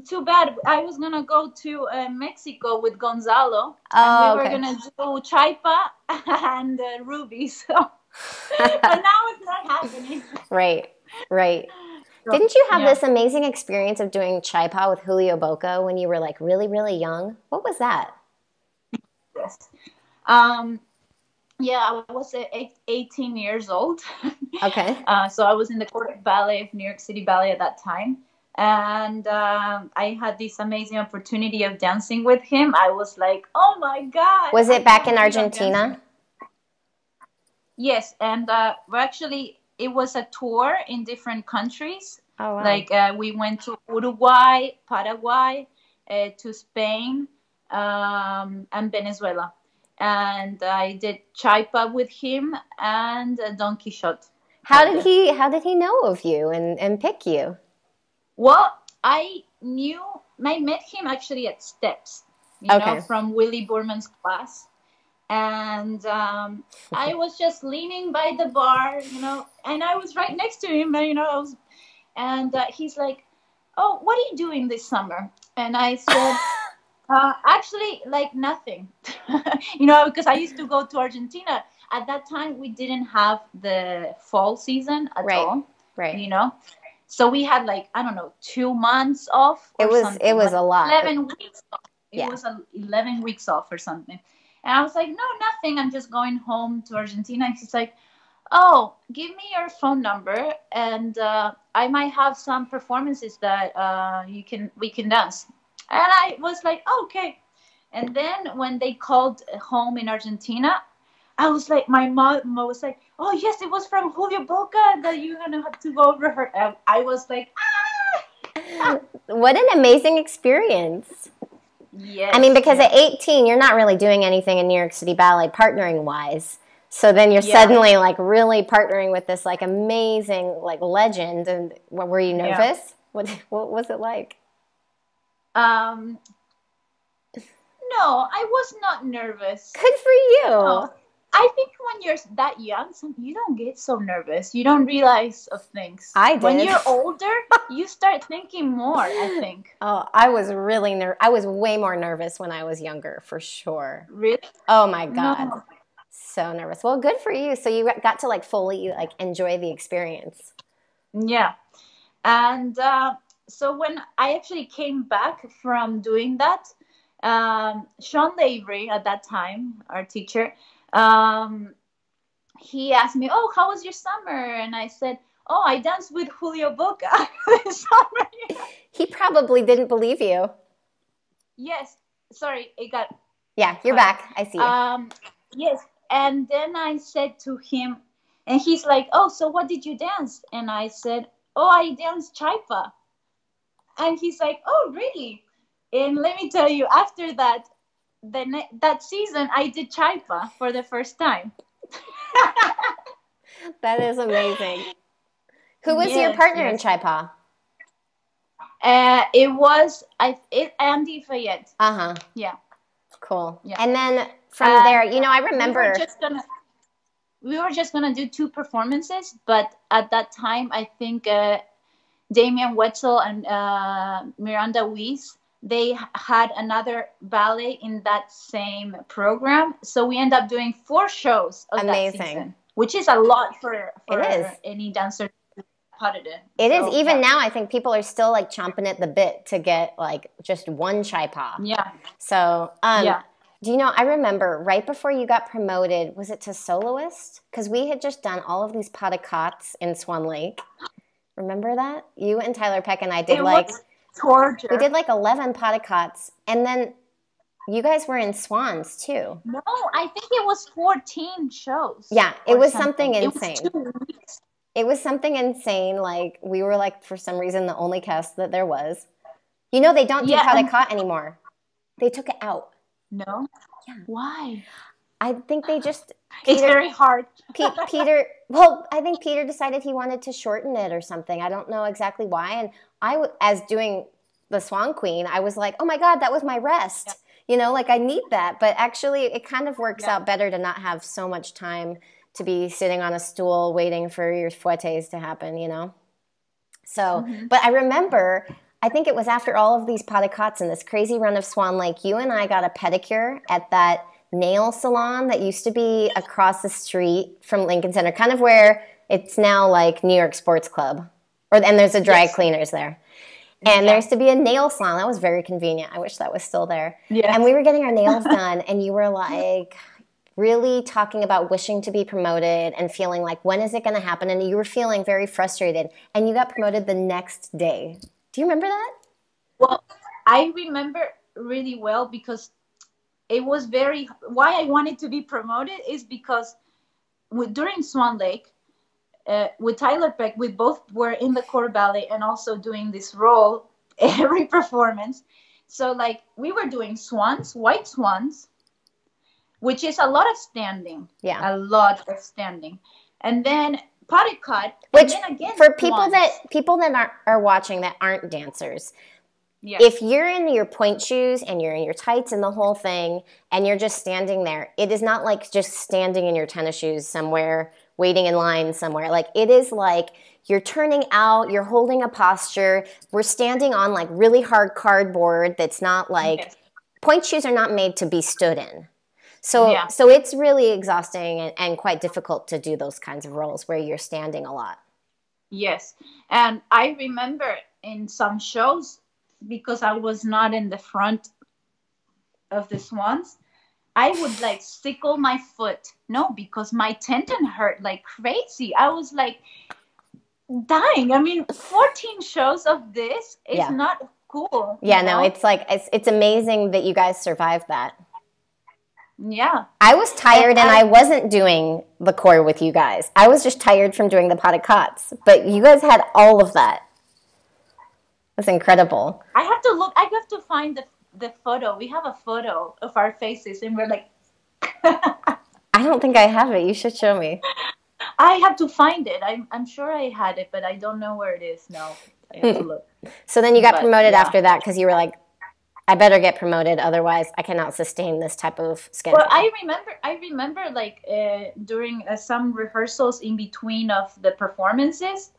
Too bad. I was gonna go to uh, Mexico with Gonzalo, Oh, and we okay. were gonna do Tchai Pas and uh, Ruby. So, but now it's not happening. Right, right. Didn't you have Yeah. this amazing experience of doing Tchai Pas with Julio Bocca when you were like really, really young? What was that? Yes. Um, yeah, I was uh, 18 years old. Okay. Uh, so I was in the Court Ballet of New York City Ballet at that time. And um, I had this amazing opportunity of dancing with him. I was like, oh my God. Was it back in believe I'm dancing. Argentina? Yes. And uh, actually, it was a tour in different countries. Oh, wow. Like uh, we went to Uruguay, Paraguay, uh, to Spain, um, and Venezuela. And I did Tchai Pas with him and uh, Don Quixote. how did he how did he know of you and, and pick you? Well, I knew I met him actually at Steps, you Okay. know, from Willy Burmann's class. And um, I was just leaning by the barre, you know, and I was right next to him, you know, I was, and uh, he's like, "Oh, what are you doing this summer?" And I said, uh, "Actually, like nothing, you know, because I used to go to Argentina. At that time, we didn't have the fall season at Right. all, Right. you know." So we had like I don't know two months off. It was something, it was like a lot. eleven weeks. Off. It Yeah. was a, eleven weeks off or something. And I was like, no, nothing. I'm just going home to Argentina. And he's like, oh, give me your phone number, and uh, I might have some performances that uh, you can we can dance. And I was like, oh, okay. And then when they called home in Argentina, I was like, my mom was like, oh yes, it was from Julio Bocca that you're gonna have to go over her. And I was like, ah, What an amazing experience. yes. I mean, because yes. at 18, you're not really doing anything in New York City Ballet partnering wise. So then you're Yeah. suddenly like really partnering with this like amazing like legend. And what, were you Yeah. nervous? What, what was it like? Um, no, I was not nervous. Good for you. No. I think when you're that young, you don't get so nervous. You don't realize of things. I When you're older, you start thinking more. I think. Oh, I was really ner- I was way more nervous when I was younger, for sure. Really? Oh my god, No. so nervous. Well, good for you. So you got to like fully like enjoy the experience. Yeah. And uh, so when I actually came back from doing that, um, Sean Lavery at that time, our teacher, um, he asked me, "Oh, how was your summer?" And I said, "Oh, I danced with Julio Bocca this summer." He probably didn't believe you. yes. Sorry, it got Yeah, you're back. I see you. Um, yes, and then I said to him, and he's like, "Oh, so what did you dance?" And I said, "Oh, I danced Tchai Pas." And he's like, "Oh, really?" And let me tell you, after that, the ne- that season, I did Tchai Pas for the first time. that is amazing. Who was your partner in yes. Tchai Pas? Uh, it was I it Andy Veyette. Uh huh. Yeah. Cool. Yeah. And then from Uh, there, you know, I We remember. were just gonna we were just gonna do two performances, but at that time, I think uh, Damian Woetzel and uh, Miranda Weese, they had another ballet in that same program. So we end up doing four shows of Amazing. that season, which is a lot for, for It is. any dancer. It is So, even yeah. now. I think people are still like chomping at the bit to get like just one Tchai Pas. Yeah. So, um, Yeah. do you know? I remember right before you got promoted, was it to soloist? Because we had just done all of these pas de quatre in Swan Lake. Remember that? You and Tiler Peck and I did It like was torture. we did like eleven pas de quatre, and then you guys were in Swans too. No, I think it was 14 shows. Yeah, it was something It was insane. two weeks. It was something insane. Like we were like for some reason the only cast that there was. You know they don't do Yeah, and- anymore. They took it out. No? Yeah. Why? I think they just It's Peter- very hard. Pe- Peter. Well, I think Peter decided he wanted to shorten it or something. I don't know exactly why. And I, as doing the Swan Queen, I was like, oh my god, that was my rest. You know, like I need that. But actually, it kind of works Yeah. out better to not have so much time to be sitting on a stool waiting for your fouettes to happen. You know. So, Mm-hmm. but I remember. I think it was after all of these quatre and this crazy run of Swan Lake, you and I got a pedicure at that nail salon that used to be across the street from Lincoln Center, kind of where it's now like New York Sports Club. Or and there's a dry Yes. cleaners there. And Yeah. there used to be a nail salon. That was very convenient. I wish that was still there. Yeah. And we were getting our nails done and you were like really talking about wishing to be promoted and feeling like when is it going to happen and you were feeling very frustrated and you got promoted the next day. Do you remember that? Well, I remember really well because it was very. Why I wanted to be promoted is because with, during Swan Lake, uh, with Tiler Peck, we both were in the corps ballet and also doing this role every performance. So, like, we were doing swans, white swans, which is a lot of standing, Yeah. a lot of standing, and then pas de quatre, Which again for people swans. that people that are, are watching that aren't dancers, yeah. if you're in your pointe shoes and you're in your tights and the whole thing and you're just standing there it is not like just standing in your tennis shoes somewhere waiting in line somewhere like it is like you're turning out you're holding a posture we're standing on like really hard cardboard that's not like Yes. pointe shoes are not made to be stood in so Yeah. so it's really exhausting and, and quite difficult to do those kinds of roles where you're standing a lot Yes. And I remember in some shows, because I was not in the front of the swans, I would like sickle my foot. No, because my tendon hurt like crazy. I was like dying. I mean, 14 shows of this is Yeah. not cool. yeah no know? it's like it's, it's amazing that you guys survived that yeah. I was tired and I- I wasn't doing the core with you guys. I was just tired from doing the pas de quatres. But you guys had all of that. That's incredible. I have to look, I have to find the, the photo. We have a photo of our faces, and we're like, I don't think I have it. You should show me. I have to find it. I'm, I'm sure I had it, but I don't know where it is now. I have to look. So then you got But, promoted yeah. after that because you were like, I better get promoted, otherwise I cannot sustain this type of schedule. Well, I remember, I remember like uh, during uh, some rehearsals in between of the performances,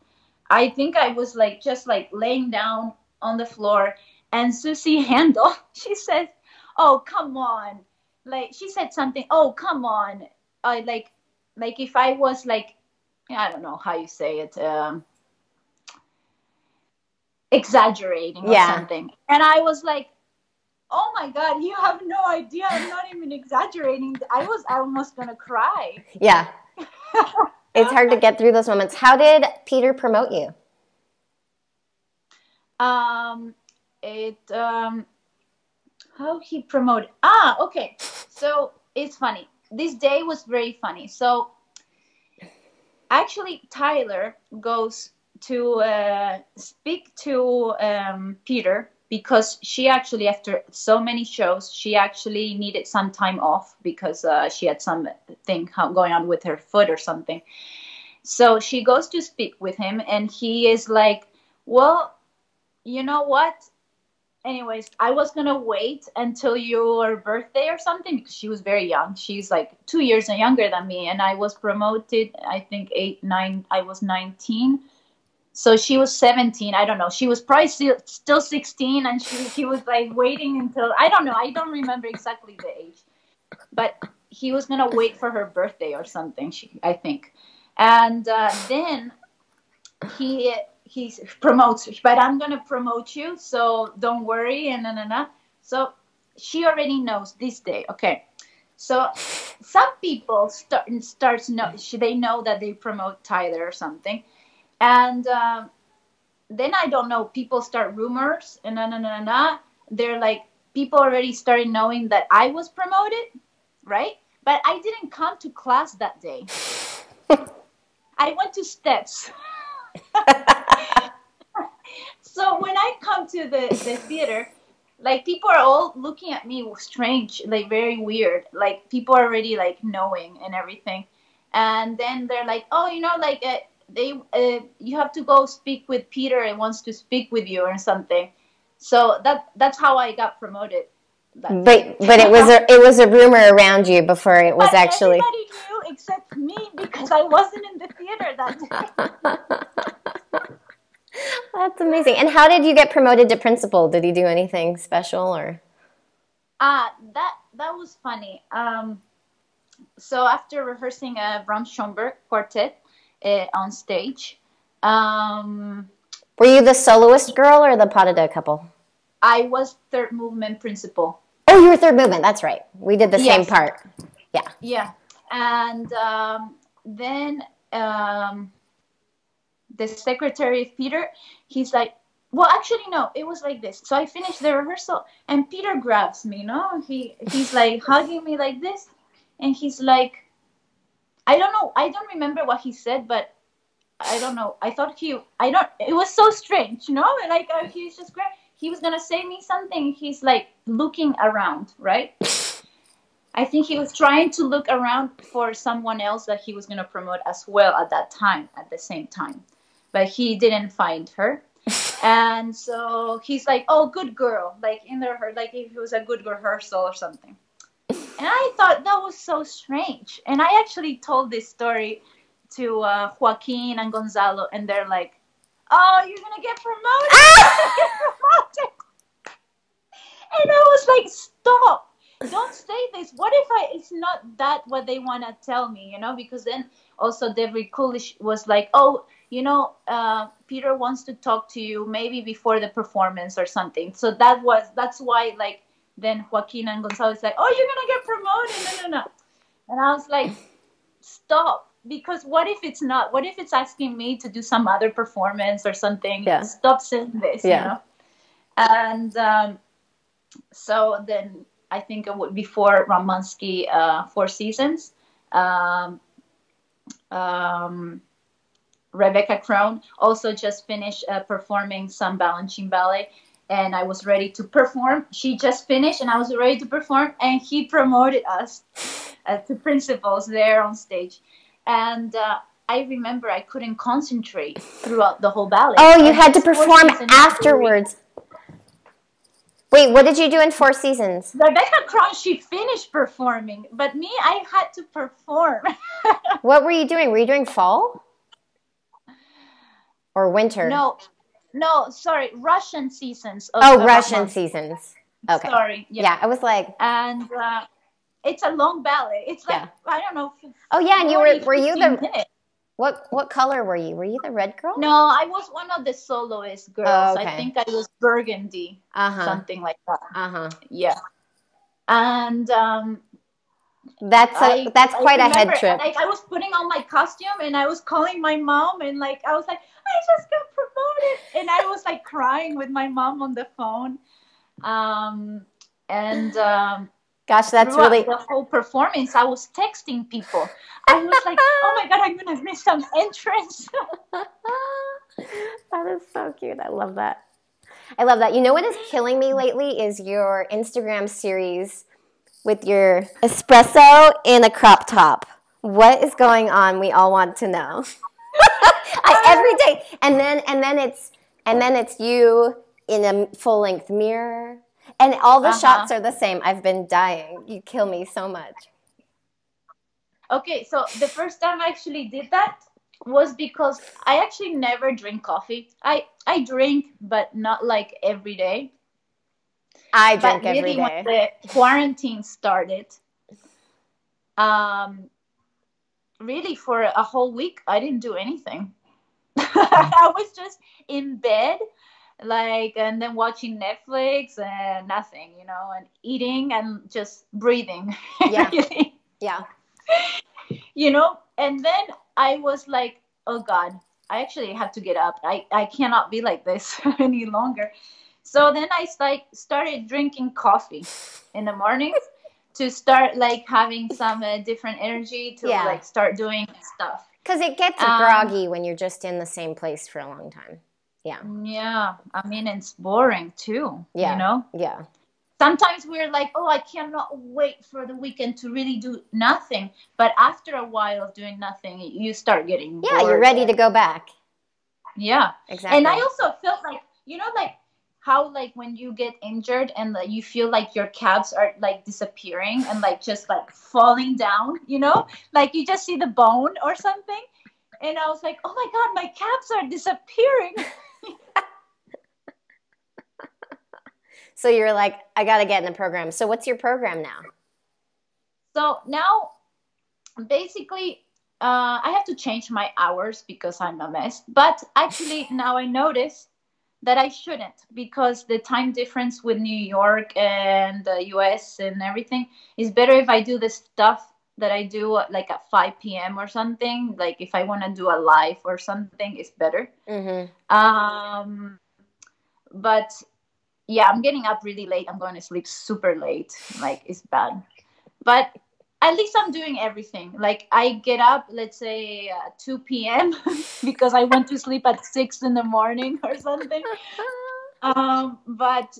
I think I was like just like laying down on the floor, and Susie Hendl, she said, "Oh, come on!" Like she said something. Oh, come on! I like, like if I was like, I don't know how you say it. Um, exaggerating or Yeah. something and i was like oh my god you have no idea i'm not even exaggerating i was almost gonna cry yeah. It's hard to get through those moments. How did Peter promote you? um it um how he promoted ah okay so it's funny this day was very funny so actually tiler goes to uh, speak to um, peter because she actually after so many shows she actually needed some time off because uh, she had something going on with her foot or something. So she goes to speak with him and he is like well you know what? Anyways i was gonna wait until your birthday or something because she was very young. She's like two years younger than me and i was promoted i think eight nine i was 19 So she was 17. I don't know. She was probably still, still 16, and she he was like waiting until I don't know. I don't remember exactly the age, but he was gonna wait for her birthday or something. She, I think, and uh, then he he promotes. But I'm gonna promote you, so don't worry. And na na na. So she already knows this day. Okay. So some people start starts know they know that they promote Tiler or something, and um, then I don't know. People start rumors and na na na na. They're like people already started knowing that I was promoted, right? But I didn't come to class that day. I went to steps. so when I come to the, the theater, like people are all looking at me strange, like very weird. Like people are already like knowing and everything. And then they're like, oh, you know, like uh, they, uh, you have to go speak with Peter and wants to speak with you or something. So that that's how I got promoted. But but it was a it was a rumor around you before it was but actually. Everybody knew except me because I wasn't in the theater that day. That's amazing. And how did you get promoted to principal? Did he do anything special or? Ah, uh, that that was funny. Um, so after rehearsing a Brahms-Schoenberg quartet uh, on stage, um, were you the soloist girl or the pas de deux couple? I was third movement principal. Oh, you were third movement. That's right. We did the yes. same part. Yeah. Yeah, and um, then um, the secretary of Peter, he's like, well, actually, no, it was like this. So I finished the rehearsal, and Peter grabs me. You know, he he's like hugging me like this, and he's like, I don't know, I don't remember what he said, but I don't know. I thought he, I don't. It was so strange, you know, like uh, he's just great. He was gonna say me something. He's like looking around, right? I think he was trying to look around for someone else that he was gonna promote as well at that time, at the same time but he didn't find her. and so he's like, "Oh, good girl!" Like in the like if it was a good rehearsal or something. And I thought that was so strange. And I actually told this story to uh, Joaquin and Gonzalo, and they're like, "Oh, you're gonna get promoted!" get promoted. and I was like, "Stop! Don't say this. What if I? It's not that what they want to tell me, you know? Because then also David Kulish was like, "Oh." you know, uh, Peter wants to talk to you maybe before the performance or something. So that was that's why like then Joaquin and Gonzalo is like, oh, you're gonna get promoted, no, no, no, and I was like, stop, because what if it's not? What if it's asking me to do some other performance or something? Yeah. Stop saying this, yeah. you know. And um, so then I think it would before Ratmansky uh, Four Seasons. Um, um, Rebecca Krohn also just finished uh, performing some Balanchine ballet and I was ready to perform. She just finished and I was ready to perform and he promoted us uh, to principals there on stage. And uh, I remember I couldn't concentrate throughout the whole ballet. Oh, you had to perform afterwards. Wait, what did you do in Four Seasons? Rebecca Krohn, she finished performing, but me, I had to perform. what were you doing? Were you doing fall? or winter? No, no, sorry, Russian seasons. Of, oh, Russian seasons. Okay. Sorry. Yeah. yeah, I was like, and uh, it's a long ballet. It's like yeah. I don't know. Oh yeah, and you were were you the minutes. what what color were you? Were you the red girl? No, I was one of the soloist girls. Oh, okay. I think I was burgundy, uh-huh. something like that. Uh huh. Yeah, and um, that's a I, that's quite a head trip. Like I was putting on my costume and I was calling my mom and like I was like I just got promoted and I was like crying with my mom on the phone. Um, and um, gosh, that's really the whole performance. I was texting people. I was like, oh my god, I'm gonna miss some entrance. that is so cute. I love that. I love that. You know what is killing me lately is your Instagram series with your espresso in a crop top. What is going on? We all want to know. I, every day, and then and then it's and then it's you in a full length mirror, and all the uh-huh. shots are the same. I've been dying. You kill me so much. Okay, so the first time I actually did that, was because I actually never drink coffee. I I drink, but not like every day. I drink but really day. when the quarantine started, um, really for a whole week I didn't do anything. I was just in bed, like, and then watching Netflix and nothing, you know, and eating and just breathing. Yeah. Really yeah. you know and then i was like oh god i actually have to get up i, I cannot be like this any longer so then i like started drinking coffee in the mornings to start like having some uh, different energy to Yeah. like start doing stuff Because it gets Um, groggy when you're just in the same place for a long time. Yeah. yeah i mean it's boring too Yeah. you know Yeah. sometimes we're like oh i cannot wait for the weekend to really do nothing but after a while of doing nothing you start getting Yeah. You're ready to go back. yeah Exactly. And I also felt like, you know, like how like when you get injured and like, you feel like your calves are like disappearing and like just like falling down, you know, like you just see the bone or something. And I was like, oh my god, my calves are disappearing. so you're like, I got to get in the program. So what's your program now? So now, basically, uh, I have to change my hours because I'm a mess. But actually, now I notice that I shouldn't because the time difference with New York and the US and everything is better if I do the stuff that I do like at 5 p.m. or something. Like if I want to do a live or something, it's better. Mm-hmm. Um, but yeah, I'm getting up really late. I'm going to sleep super late. Like it's bad. But at least I'm doing everything. Like I get up, let's say uh, 2 p.m. because I went to sleep at 6 in the morning or something. Um, but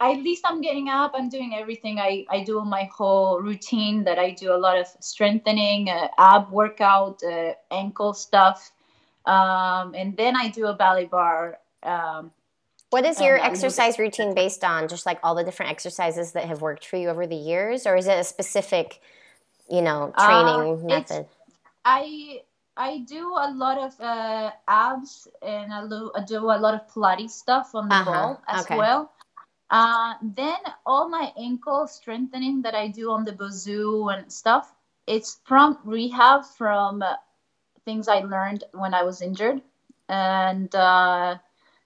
at least I'm getting up. I'm doing everything. I, I do my whole routine that I do a lot of strengthening, uh, ab workout, uh, ankle stuff. Um, and then I do a ballet barre. Um, What is your exercise routine based on? Just like all the different exercises that have worked for you over the years, or is it a specific, you know, Uh, training it's- method? I I do a lot of uh, abs and I do, I do a lot of Pilates stuff on the Uh-huh, ball as okay. well. Uh, then all my ankle strengthening that I do on the bazoo and stuff, it's from rehab from uh, things I learned when I was injured, and uh,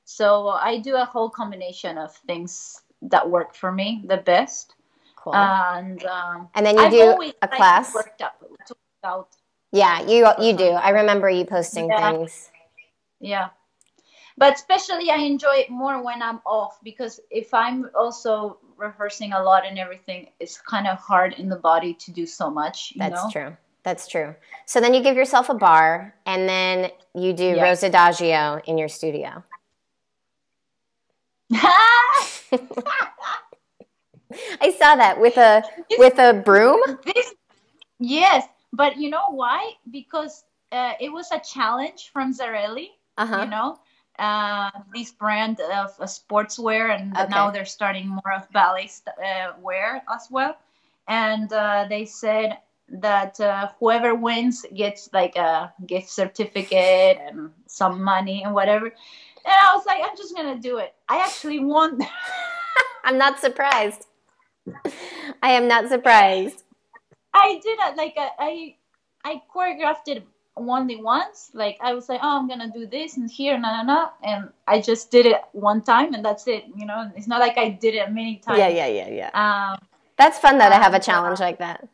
so I do a whole combination of things that work for me the best. Cool. And um, and then you I've do always a class. worked up out. Yeah, you you do. I remember you posting Yeah. things. Yeah. But especially I enjoy it more when I'm off because if I'm also rehearsing a lot and everything, it's kind of hard in the body to do so much, That's know? true. That's true. So then you give yourself a barre, and then you do Yeah. Rose Adagio in your studio. I saw that with a with a broom. this yes, but you know why? Because uh, it was a challenge from Zarelli, Uh huh. you know, uh, this brand of uh, sportswear, and Okay. now they're starting more of ballet st- uh, wear as well. And uh, they said that uh, whoever wins gets like a gift certificate and some money and whatever. And I was like, I'm just gonna do it. I actually won. I'm not surprised. I am not surprised. I did it like I I choreographed it only once. Like I was like, oh, I'm gonna do this and here, na na na, and I just did it one time, and that's it. You know, it's not like I did it many times. Yeah, yeah, yeah, yeah. Um, That's fun though I have a Um, challenge like that.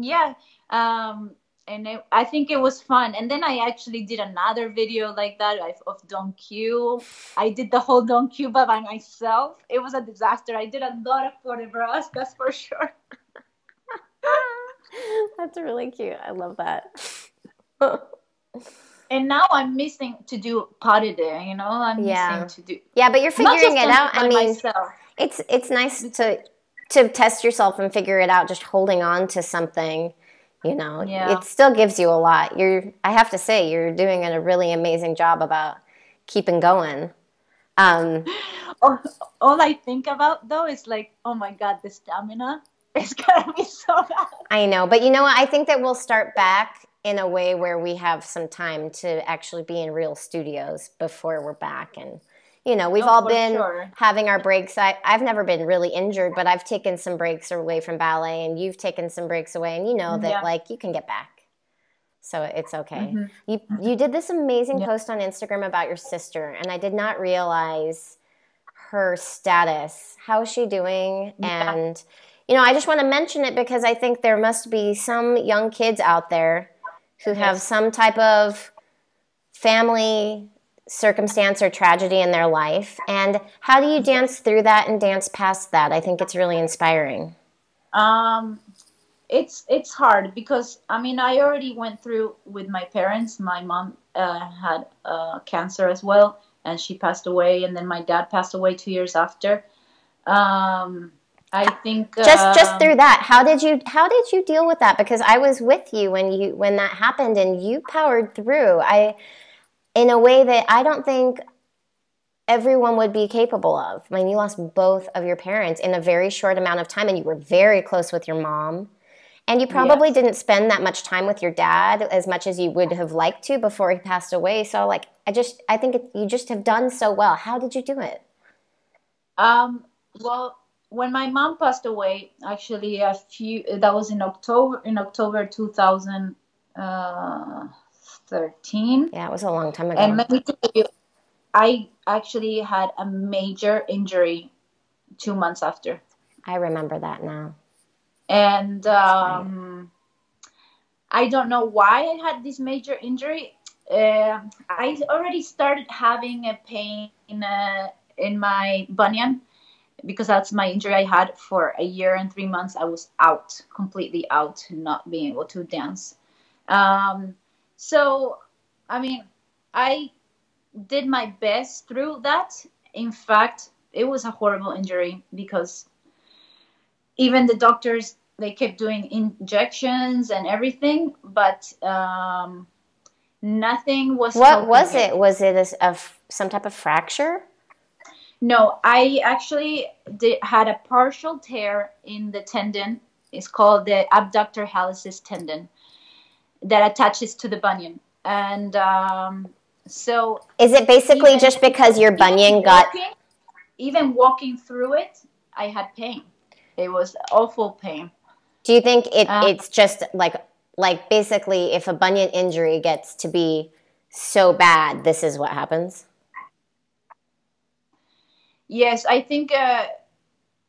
yeah. Um, and it, I think it was fun. And then I actually did another video like that of, of Don Q. I did the whole Don Q by myself. It was a disaster. I did a lot of photographs, that's for sure. That's really cute. I love that. And now I'm missing to do de deux, you know. I'm Yeah. missing to do Yeah, but you're figuring it out. I mean, myself. it's it's nice to to test yourself and figure it out. Just holding on to something, you know, Yeah. it still gives you a lot. You're, I have to say, you're doing a really amazing job about keeping going. Um, all, all I think about though is like, oh my god, the stamina is gonna be so bad. I know, but you know what? I think that we'll start back in a way where we have some time to actually be in real studios before we're back and you know we've Oh, all been sure. having our breaks I, i've never been really injured but i've taken some breaks away from ballet and you've taken some breaks away and you know that Yeah. like you can get back so it's okay Mhm. you you did this amazing Yeah. post on instagram about your sister and i did not realize her status how is she doing Yeah. and you know i just want to mention it because i think there must be some young kids out there who have some type of family circumstance or tragedy in their life. And how do you dance through that and dance past that? I think it's really inspiring. Um it's it's hard because i mean i already went through with my parents. My mom uh, had uh, cancer as well and she passed away and then my dad passed away two years after. Um i think just just um, through that how did you how did you deal with that? Because i was with you when you when that happened and you powered through. I in a way that i don't think everyone would be capable of. I mean you lost both of your parents in a very short amount of time and you were very close with your mom. And you probably Yes. didn't spend that much time with your dad as much as you would have liked to before he passed away. So like i just i think it, you just have done so well. How did you do it? Um, well, when my mom passed away, actually a few that was in October in October 2013. yeah it was a long time ago And let me tell you, I actually had a major injury two months after. i remember that now And um, I don't know why I had this major injury. Uh, I already started having a pain uh, in my bunion because that's my injury I had for a year and three months. I was out, completely out, not being able to dance. Um, so, I mean, I did my best through that. In fact, it was a horrible injury because even the doctors they kept doing injections and everything, but um, nothing was. What helping was it? Was it a, s- a f- some type of fracture? No, I actually did, had a partial tear in the tendon. It's called the abductor hallucis tendon that attaches to the bunion, and um, so Is it basically Even- just because your bunion even got? walking, even walking through it, I had pain. It was awful pain. Do you think it, Uh, it's just like like basically if a bunion injury gets to be so bad, this is what happens? Yes, I think uh,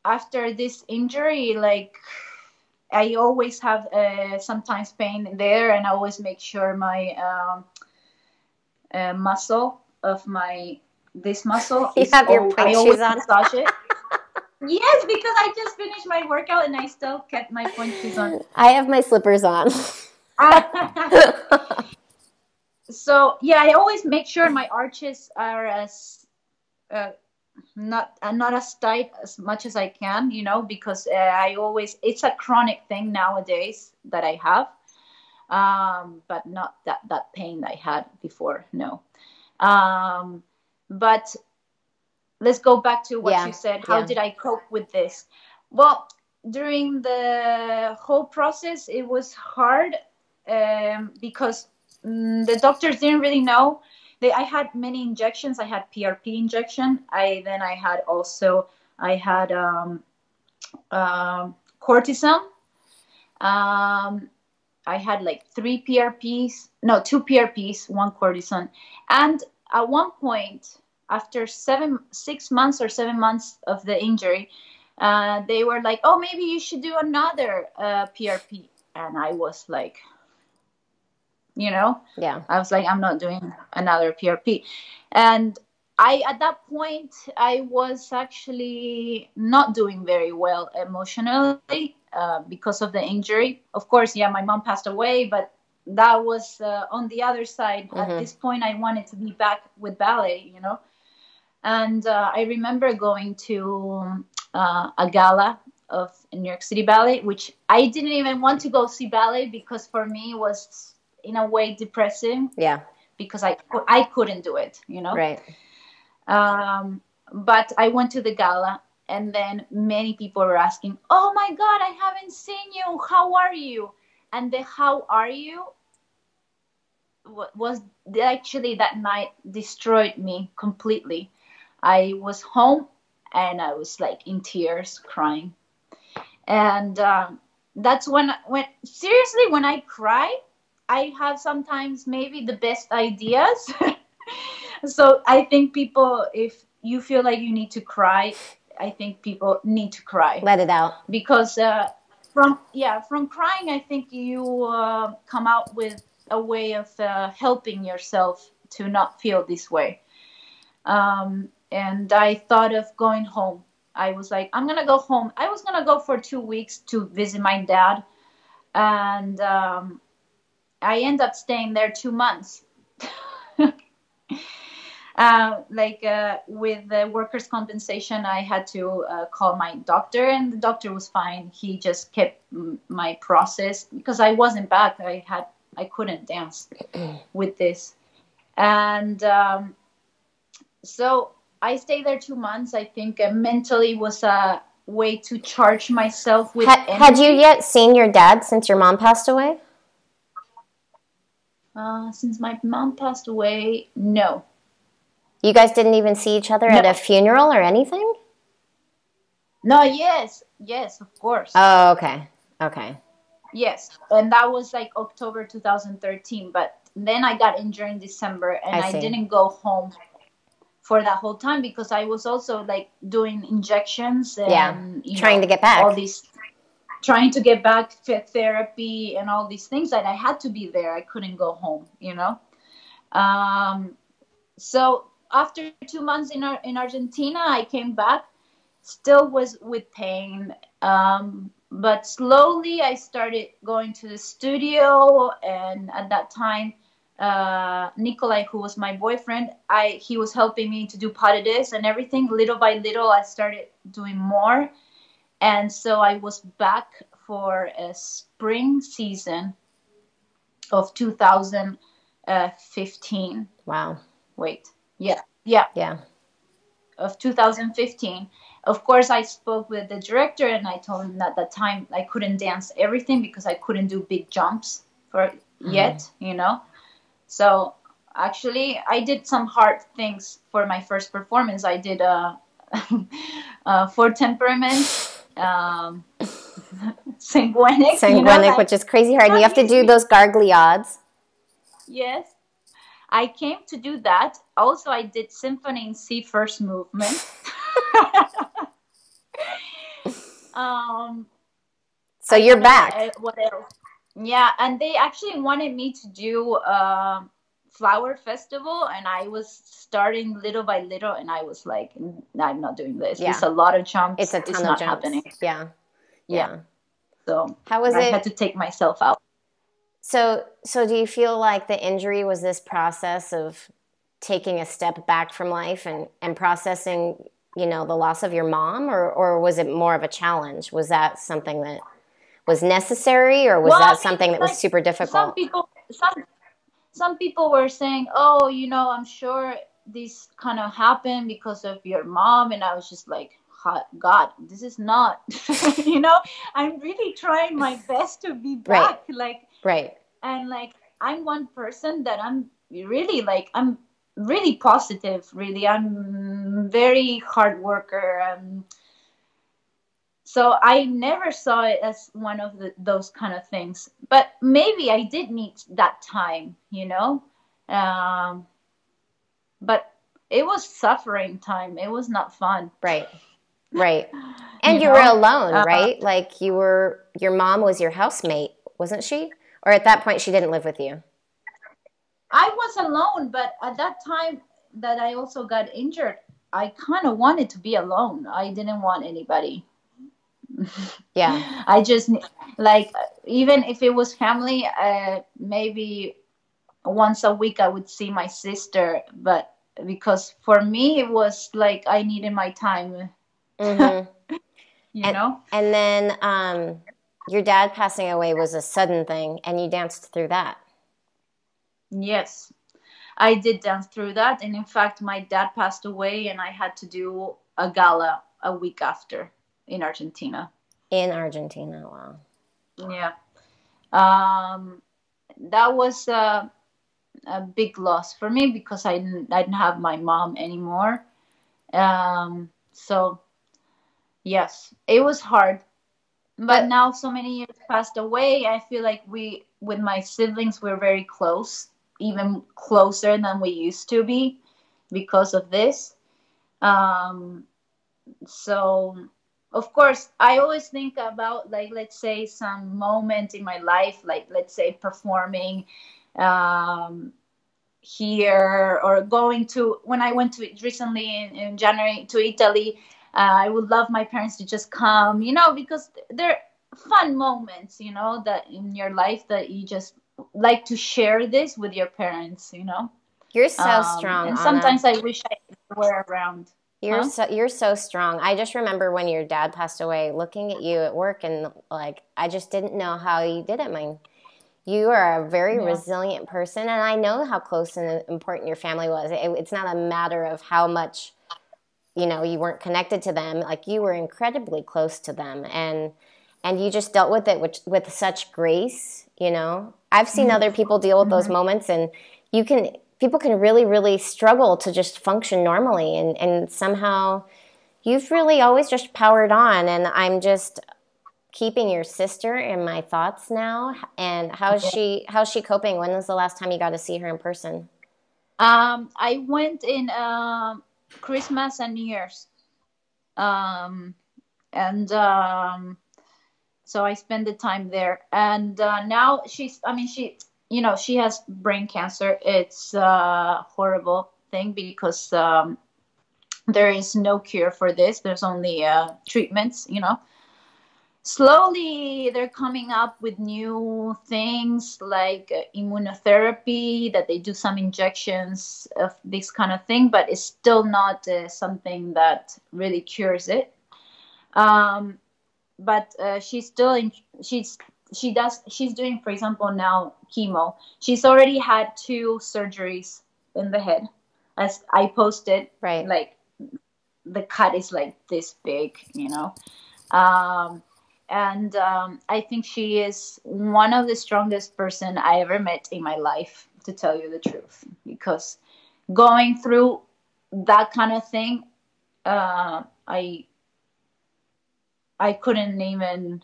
after this injury, like I always have uh, sometimes pain there, and I always make sure my um, uh, muscle of my this muscle. You is have your pointe I always shoes on? massage it. yes, because I just finished my workout and I still kept my pointe shoes on. I have my slippers on. so yeah, I always make sure my arches are as uh, not uh, not as tight as much as I can, you know, because uh, I always it's a chronic thing nowadays that I have, um, but not that that pain I had before. No, um, but let's go back to what Yeah, you said. How yeah. did I cope with this? Well, during the whole process, it was hard um, because mm, the doctors didn't really know. They, I had many injections. I had PRP injection. I then I had also I had um, um cortisone. Um, I had like three PRPs, no, two PRPs, one cortisone, and at one point, after seven, six months or seven months of the injury, uh, they were like, "Oh, maybe you should do another uh, PRP," and I was like, you know, yeah. I was like, I'm not doing another PRP. And I, at that point, I was actually not doing very well emotionally uh, because of the injury. Of course, yeah, my mom passed away, but that was uh, on the other side. Mhm. At this point, I wanted to be back with ballet, you know. And uh, I remember going to uh, a gala of New York City Ballet, which I didn't even want to go see ballet because for me it was in a way depressing Yeah. because I I couldn't do it, you know. Right. Um, but I went to the gala, and then many people were asking, "Oh my God, I haven't seen you. How are you?" And the "How are you?" was actually that night destroyed me completely. I was home and I was like in tears, crying, and um, that's when when seriously when I cry, I have sometimes maybe the best ideas. so I think people, if you feel like you need to cry, I think people need to cry. Let it out because uh, from yeah from crying, I think you uh, come out with a way of uh, helping yourself to not feel this way. Um, and I thought of going home. I was like, I'm gonna go home. I was gonna go for two weeks to visit my dad, and um, I end up staying there two months. uh, like uh, with the workers' compensation, I had to uh, call my doctor, and the doctor was fine. He just kept my process because I wasn't back. I had I couldn't dance with this, and um, so I stayed there two months. I think uh, mentally was a way to charge myself with. Had, had you yet seen your dad since your mom passed away? Uh, since my mom passed away, no. You guys didn't even see each other no. at a funeral or anything? No, yes, yes, of course. Oh, okay, okay. Yes, and that was like October 2013. But then I got injured in December, and I, I didn't go home for that whole time because I was also like doing injections and yeah, trying know, to get back. All these trying to get back therapy and all these things that I had to be there. I couldn't go home, you know. Um, so after two months in in Argentina, I came back, still was with pain, um, but slowly I started going to the studio, and at that time, uh, Nikolai, who was my boyfriend, I he was helping me to do deux and everything. Little by little, I started doing more, and so I was back for a spring season of 2015. Wow. Wait. Yeah. Yeah. Yeah. Of 2015 of course i spoke with the director and i told him at that time i couldn't dance everything because i couldn't do big jumps for mm. yet you know so actually i did some hard things for my first performance i did a uh, Four Temperament um sanguinic sanguinic you know, like, which is crazy hard. And you have to do those gargouillades yes. I came to do that. Also i did symphony in c first movement. Um, so you're back. what else? Yeah, and they actually wanted me to do a flower festival, and I was starting little by little, and I was like, mm, I'm not doing this. Yeah. It's a lot of jumps. It's a ton it's of jumps. Happening. Yeah. yeah. yeah. So how was I it? I had to take myself out. So, so do you feel like the injury was this process of taking a step back from life and, and processing you know the loss of your mom or or was it more of a challenge was that something that was necessary or was well, that something that like, was super difficult some people some some people were saying oh you know i'm sure this kind of happened because of your mom and i was just like god this is not you know? I'm really trying my best to be back right. like right. and like i'm one person that i'm really like i'm really positive really. I'm very hard worker um, so i never saw it as one of the, those kind of things. But maybe i did need that time you know? Um, but it was suffering time. It was not fun. Right. Right. And you, you were alone uh, right? Like you were your mom was your housemate wasn't she? Or at that point she didn't live with you? I was alone, but at that time that I also got injured, I kind of wanted to be alone. I didn't want anybody. Yeah. I just like even if it was family, uh, maybe once a week I would see my sister, but because for me it was like I needed my time. Mm-hmm. you and, know. And then um, your dad passing away was a sudden thing, and you danced through that. Yes, I did dance through that. And in fact, my dad passed away, and I had to do a gala a week after in Argentina. In Argentina, wow. Yeah. Um, that was uh, a big loss for me because I didn't, I didn't have my mom anymore. Um, so yes, it was hard. But, but now so many years passed away, I feel like we with my siblings we're very close, even closer than we used to be because of this. Um, so of course i always think about like let's say some moment in my life like let's say performing um, here or going to when i went to recently in, in january to italy uh, i would love my parents to just come you know because they're fun moments you know that in your life that you just like to share this with your parents you know? You're so um, strong and sometimes i wish i were around you're huh? so you're so strong. I just remember when your dad passed away, looking at you at work, and like I just didn't know how you did it. Man, you are a very yeah. resilient person, and I know how close and important your family was. It, it's not a matter of how much you know you weren't connected to them. Like you were incredibly close to them, and and you just dealt with it with, with such grace. You know, I've seen mm-hmm. other people deal with those mm-hmm. moments, and you can people can really, really struggle to just function normally. And, and somehow you've really always just powered on. And I'm just keeping your sister in my thoughts now. And how's she, how's she coping? When was the last time you got to see her in person? Um, I went in uh, Christmas and New Year's. Um, and um, so I spent the time there. And uh, now she's, I mean, she, you know she has brain cancer. It's a horrible thing because um, there is no cure for this. There's only uh, treatments you know. Slowly they're coming up with new things like uh, immunotherapy that they do some injections of this kind of thing but it's still not uh, something that really cures it. Um, but uh, she's still in she's she does she's doing for example now chemo. She's already had two surgeries in the head. As i posted right. like the cut is like this big you know? Um, and um, i think she is one of the strongest person i ever met in my life to tell you the truth. Because going through that kind of thing uh, i i couldn't even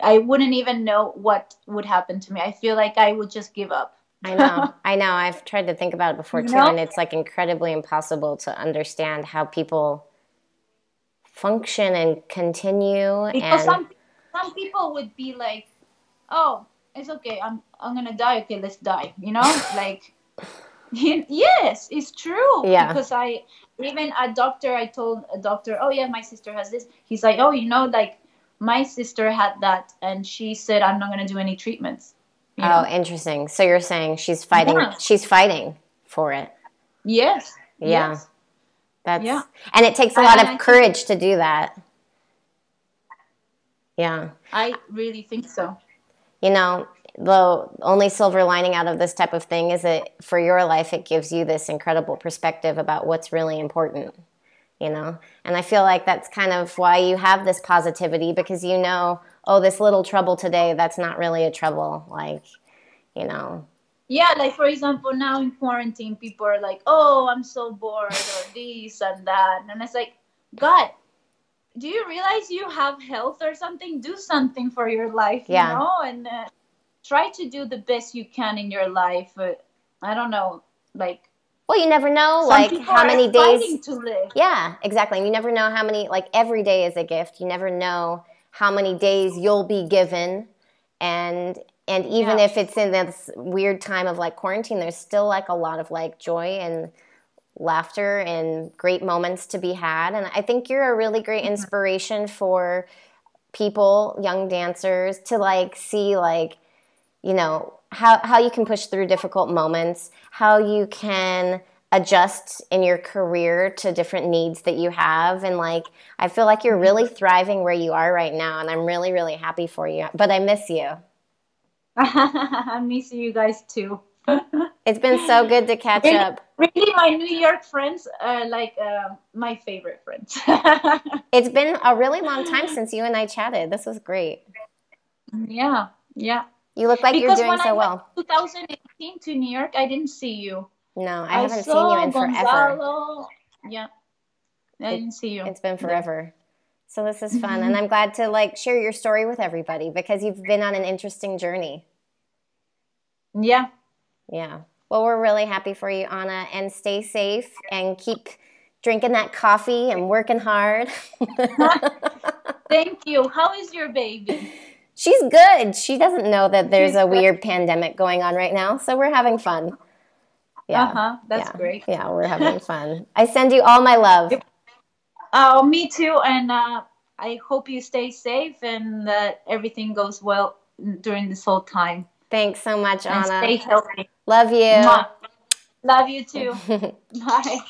I wouldn't even know what would happen to me. I feel like I would just give up. I know. I know. I've tried to think about it before too, and it's like incredibly impossible to understand how people function and continue. Because and... some some people would be like, "Oh, it's okay. I'm I'm gonna die. Okay, let's die." You know, like. yes, it's true. Yeah. Because I even a doctor, I told a doctor, "Oh yeah, my sister has this." He's like, "Oh, you know, like." My sister had that and she said i'm not going to do any treatments. Oh know? interesting. So you're saying she's fighting yeah. she's fighting for it. Yes. Yeah. Yes. that's yeah. and it takes a lot of courage to do that. Yeah. I really think so. You know the only silver lining out of this type of thing is that for your life it gives you this incredible perspective about what's really important you know? And i feel like that's kind of why you have this positivity because you know oh this little trouble today that's not really a trouble like you know? Yeah like for example now in quarantine people are like oh i'm so bored or this and that. And it's like god do you realize you have health or something? Do something for your life yeah. you know? And uh, try to do the best you can in your life uh, i don't know like well, you never know, Some like how many days. Yeah, exactly. And You never know how many. Like every day is a gift. You never know how many days you'll be given, and and even yeah. if it's in this weird time of like quarantine, there's still like a lot of like joy and laughter and great moments to be had. And I think you're a really great mm-hmm. inspiration for people, young dancers, to like see like you know how how you can push through difficult moments, how you can adjust in your career to different needs that you have and like I feel like you're really thriving where you are right now and I'm really really happy for you. But I miss you. I miss you guys too. it's been so good to catch really, up. Really, my New York friends are like uh, my favorite friends. it's been a really long time since you and I chatted. This was great. Yeah, yeah. You look like because you're doing when so I well. went 2018 to New York, I didn't see you. No, I haven't seen you in forever. Gonzalo. Yeah, I didn't see you. It's been forever. So this is fun, and I'm glad to like share your story with everybody because you've been on an interesting journey. yeah. Yeah. Well, we're really happy for you, Ana, and stay safe and keep drinking that coffee and working hard. Thank you. How is your baby? She's good. She doesn't know that there's She's a good. weird pandemic going on right now, so we're having fun. Yeah. Uh huh. That's yeah. great. Yeah, we're having fun. I send you all my love. Oh, me too. And uh, I hope you stay safe and that everything goes well during this whole time. Thanks so much, And Ana. stay healthy. Love you. Mwah. Love you too. Bye.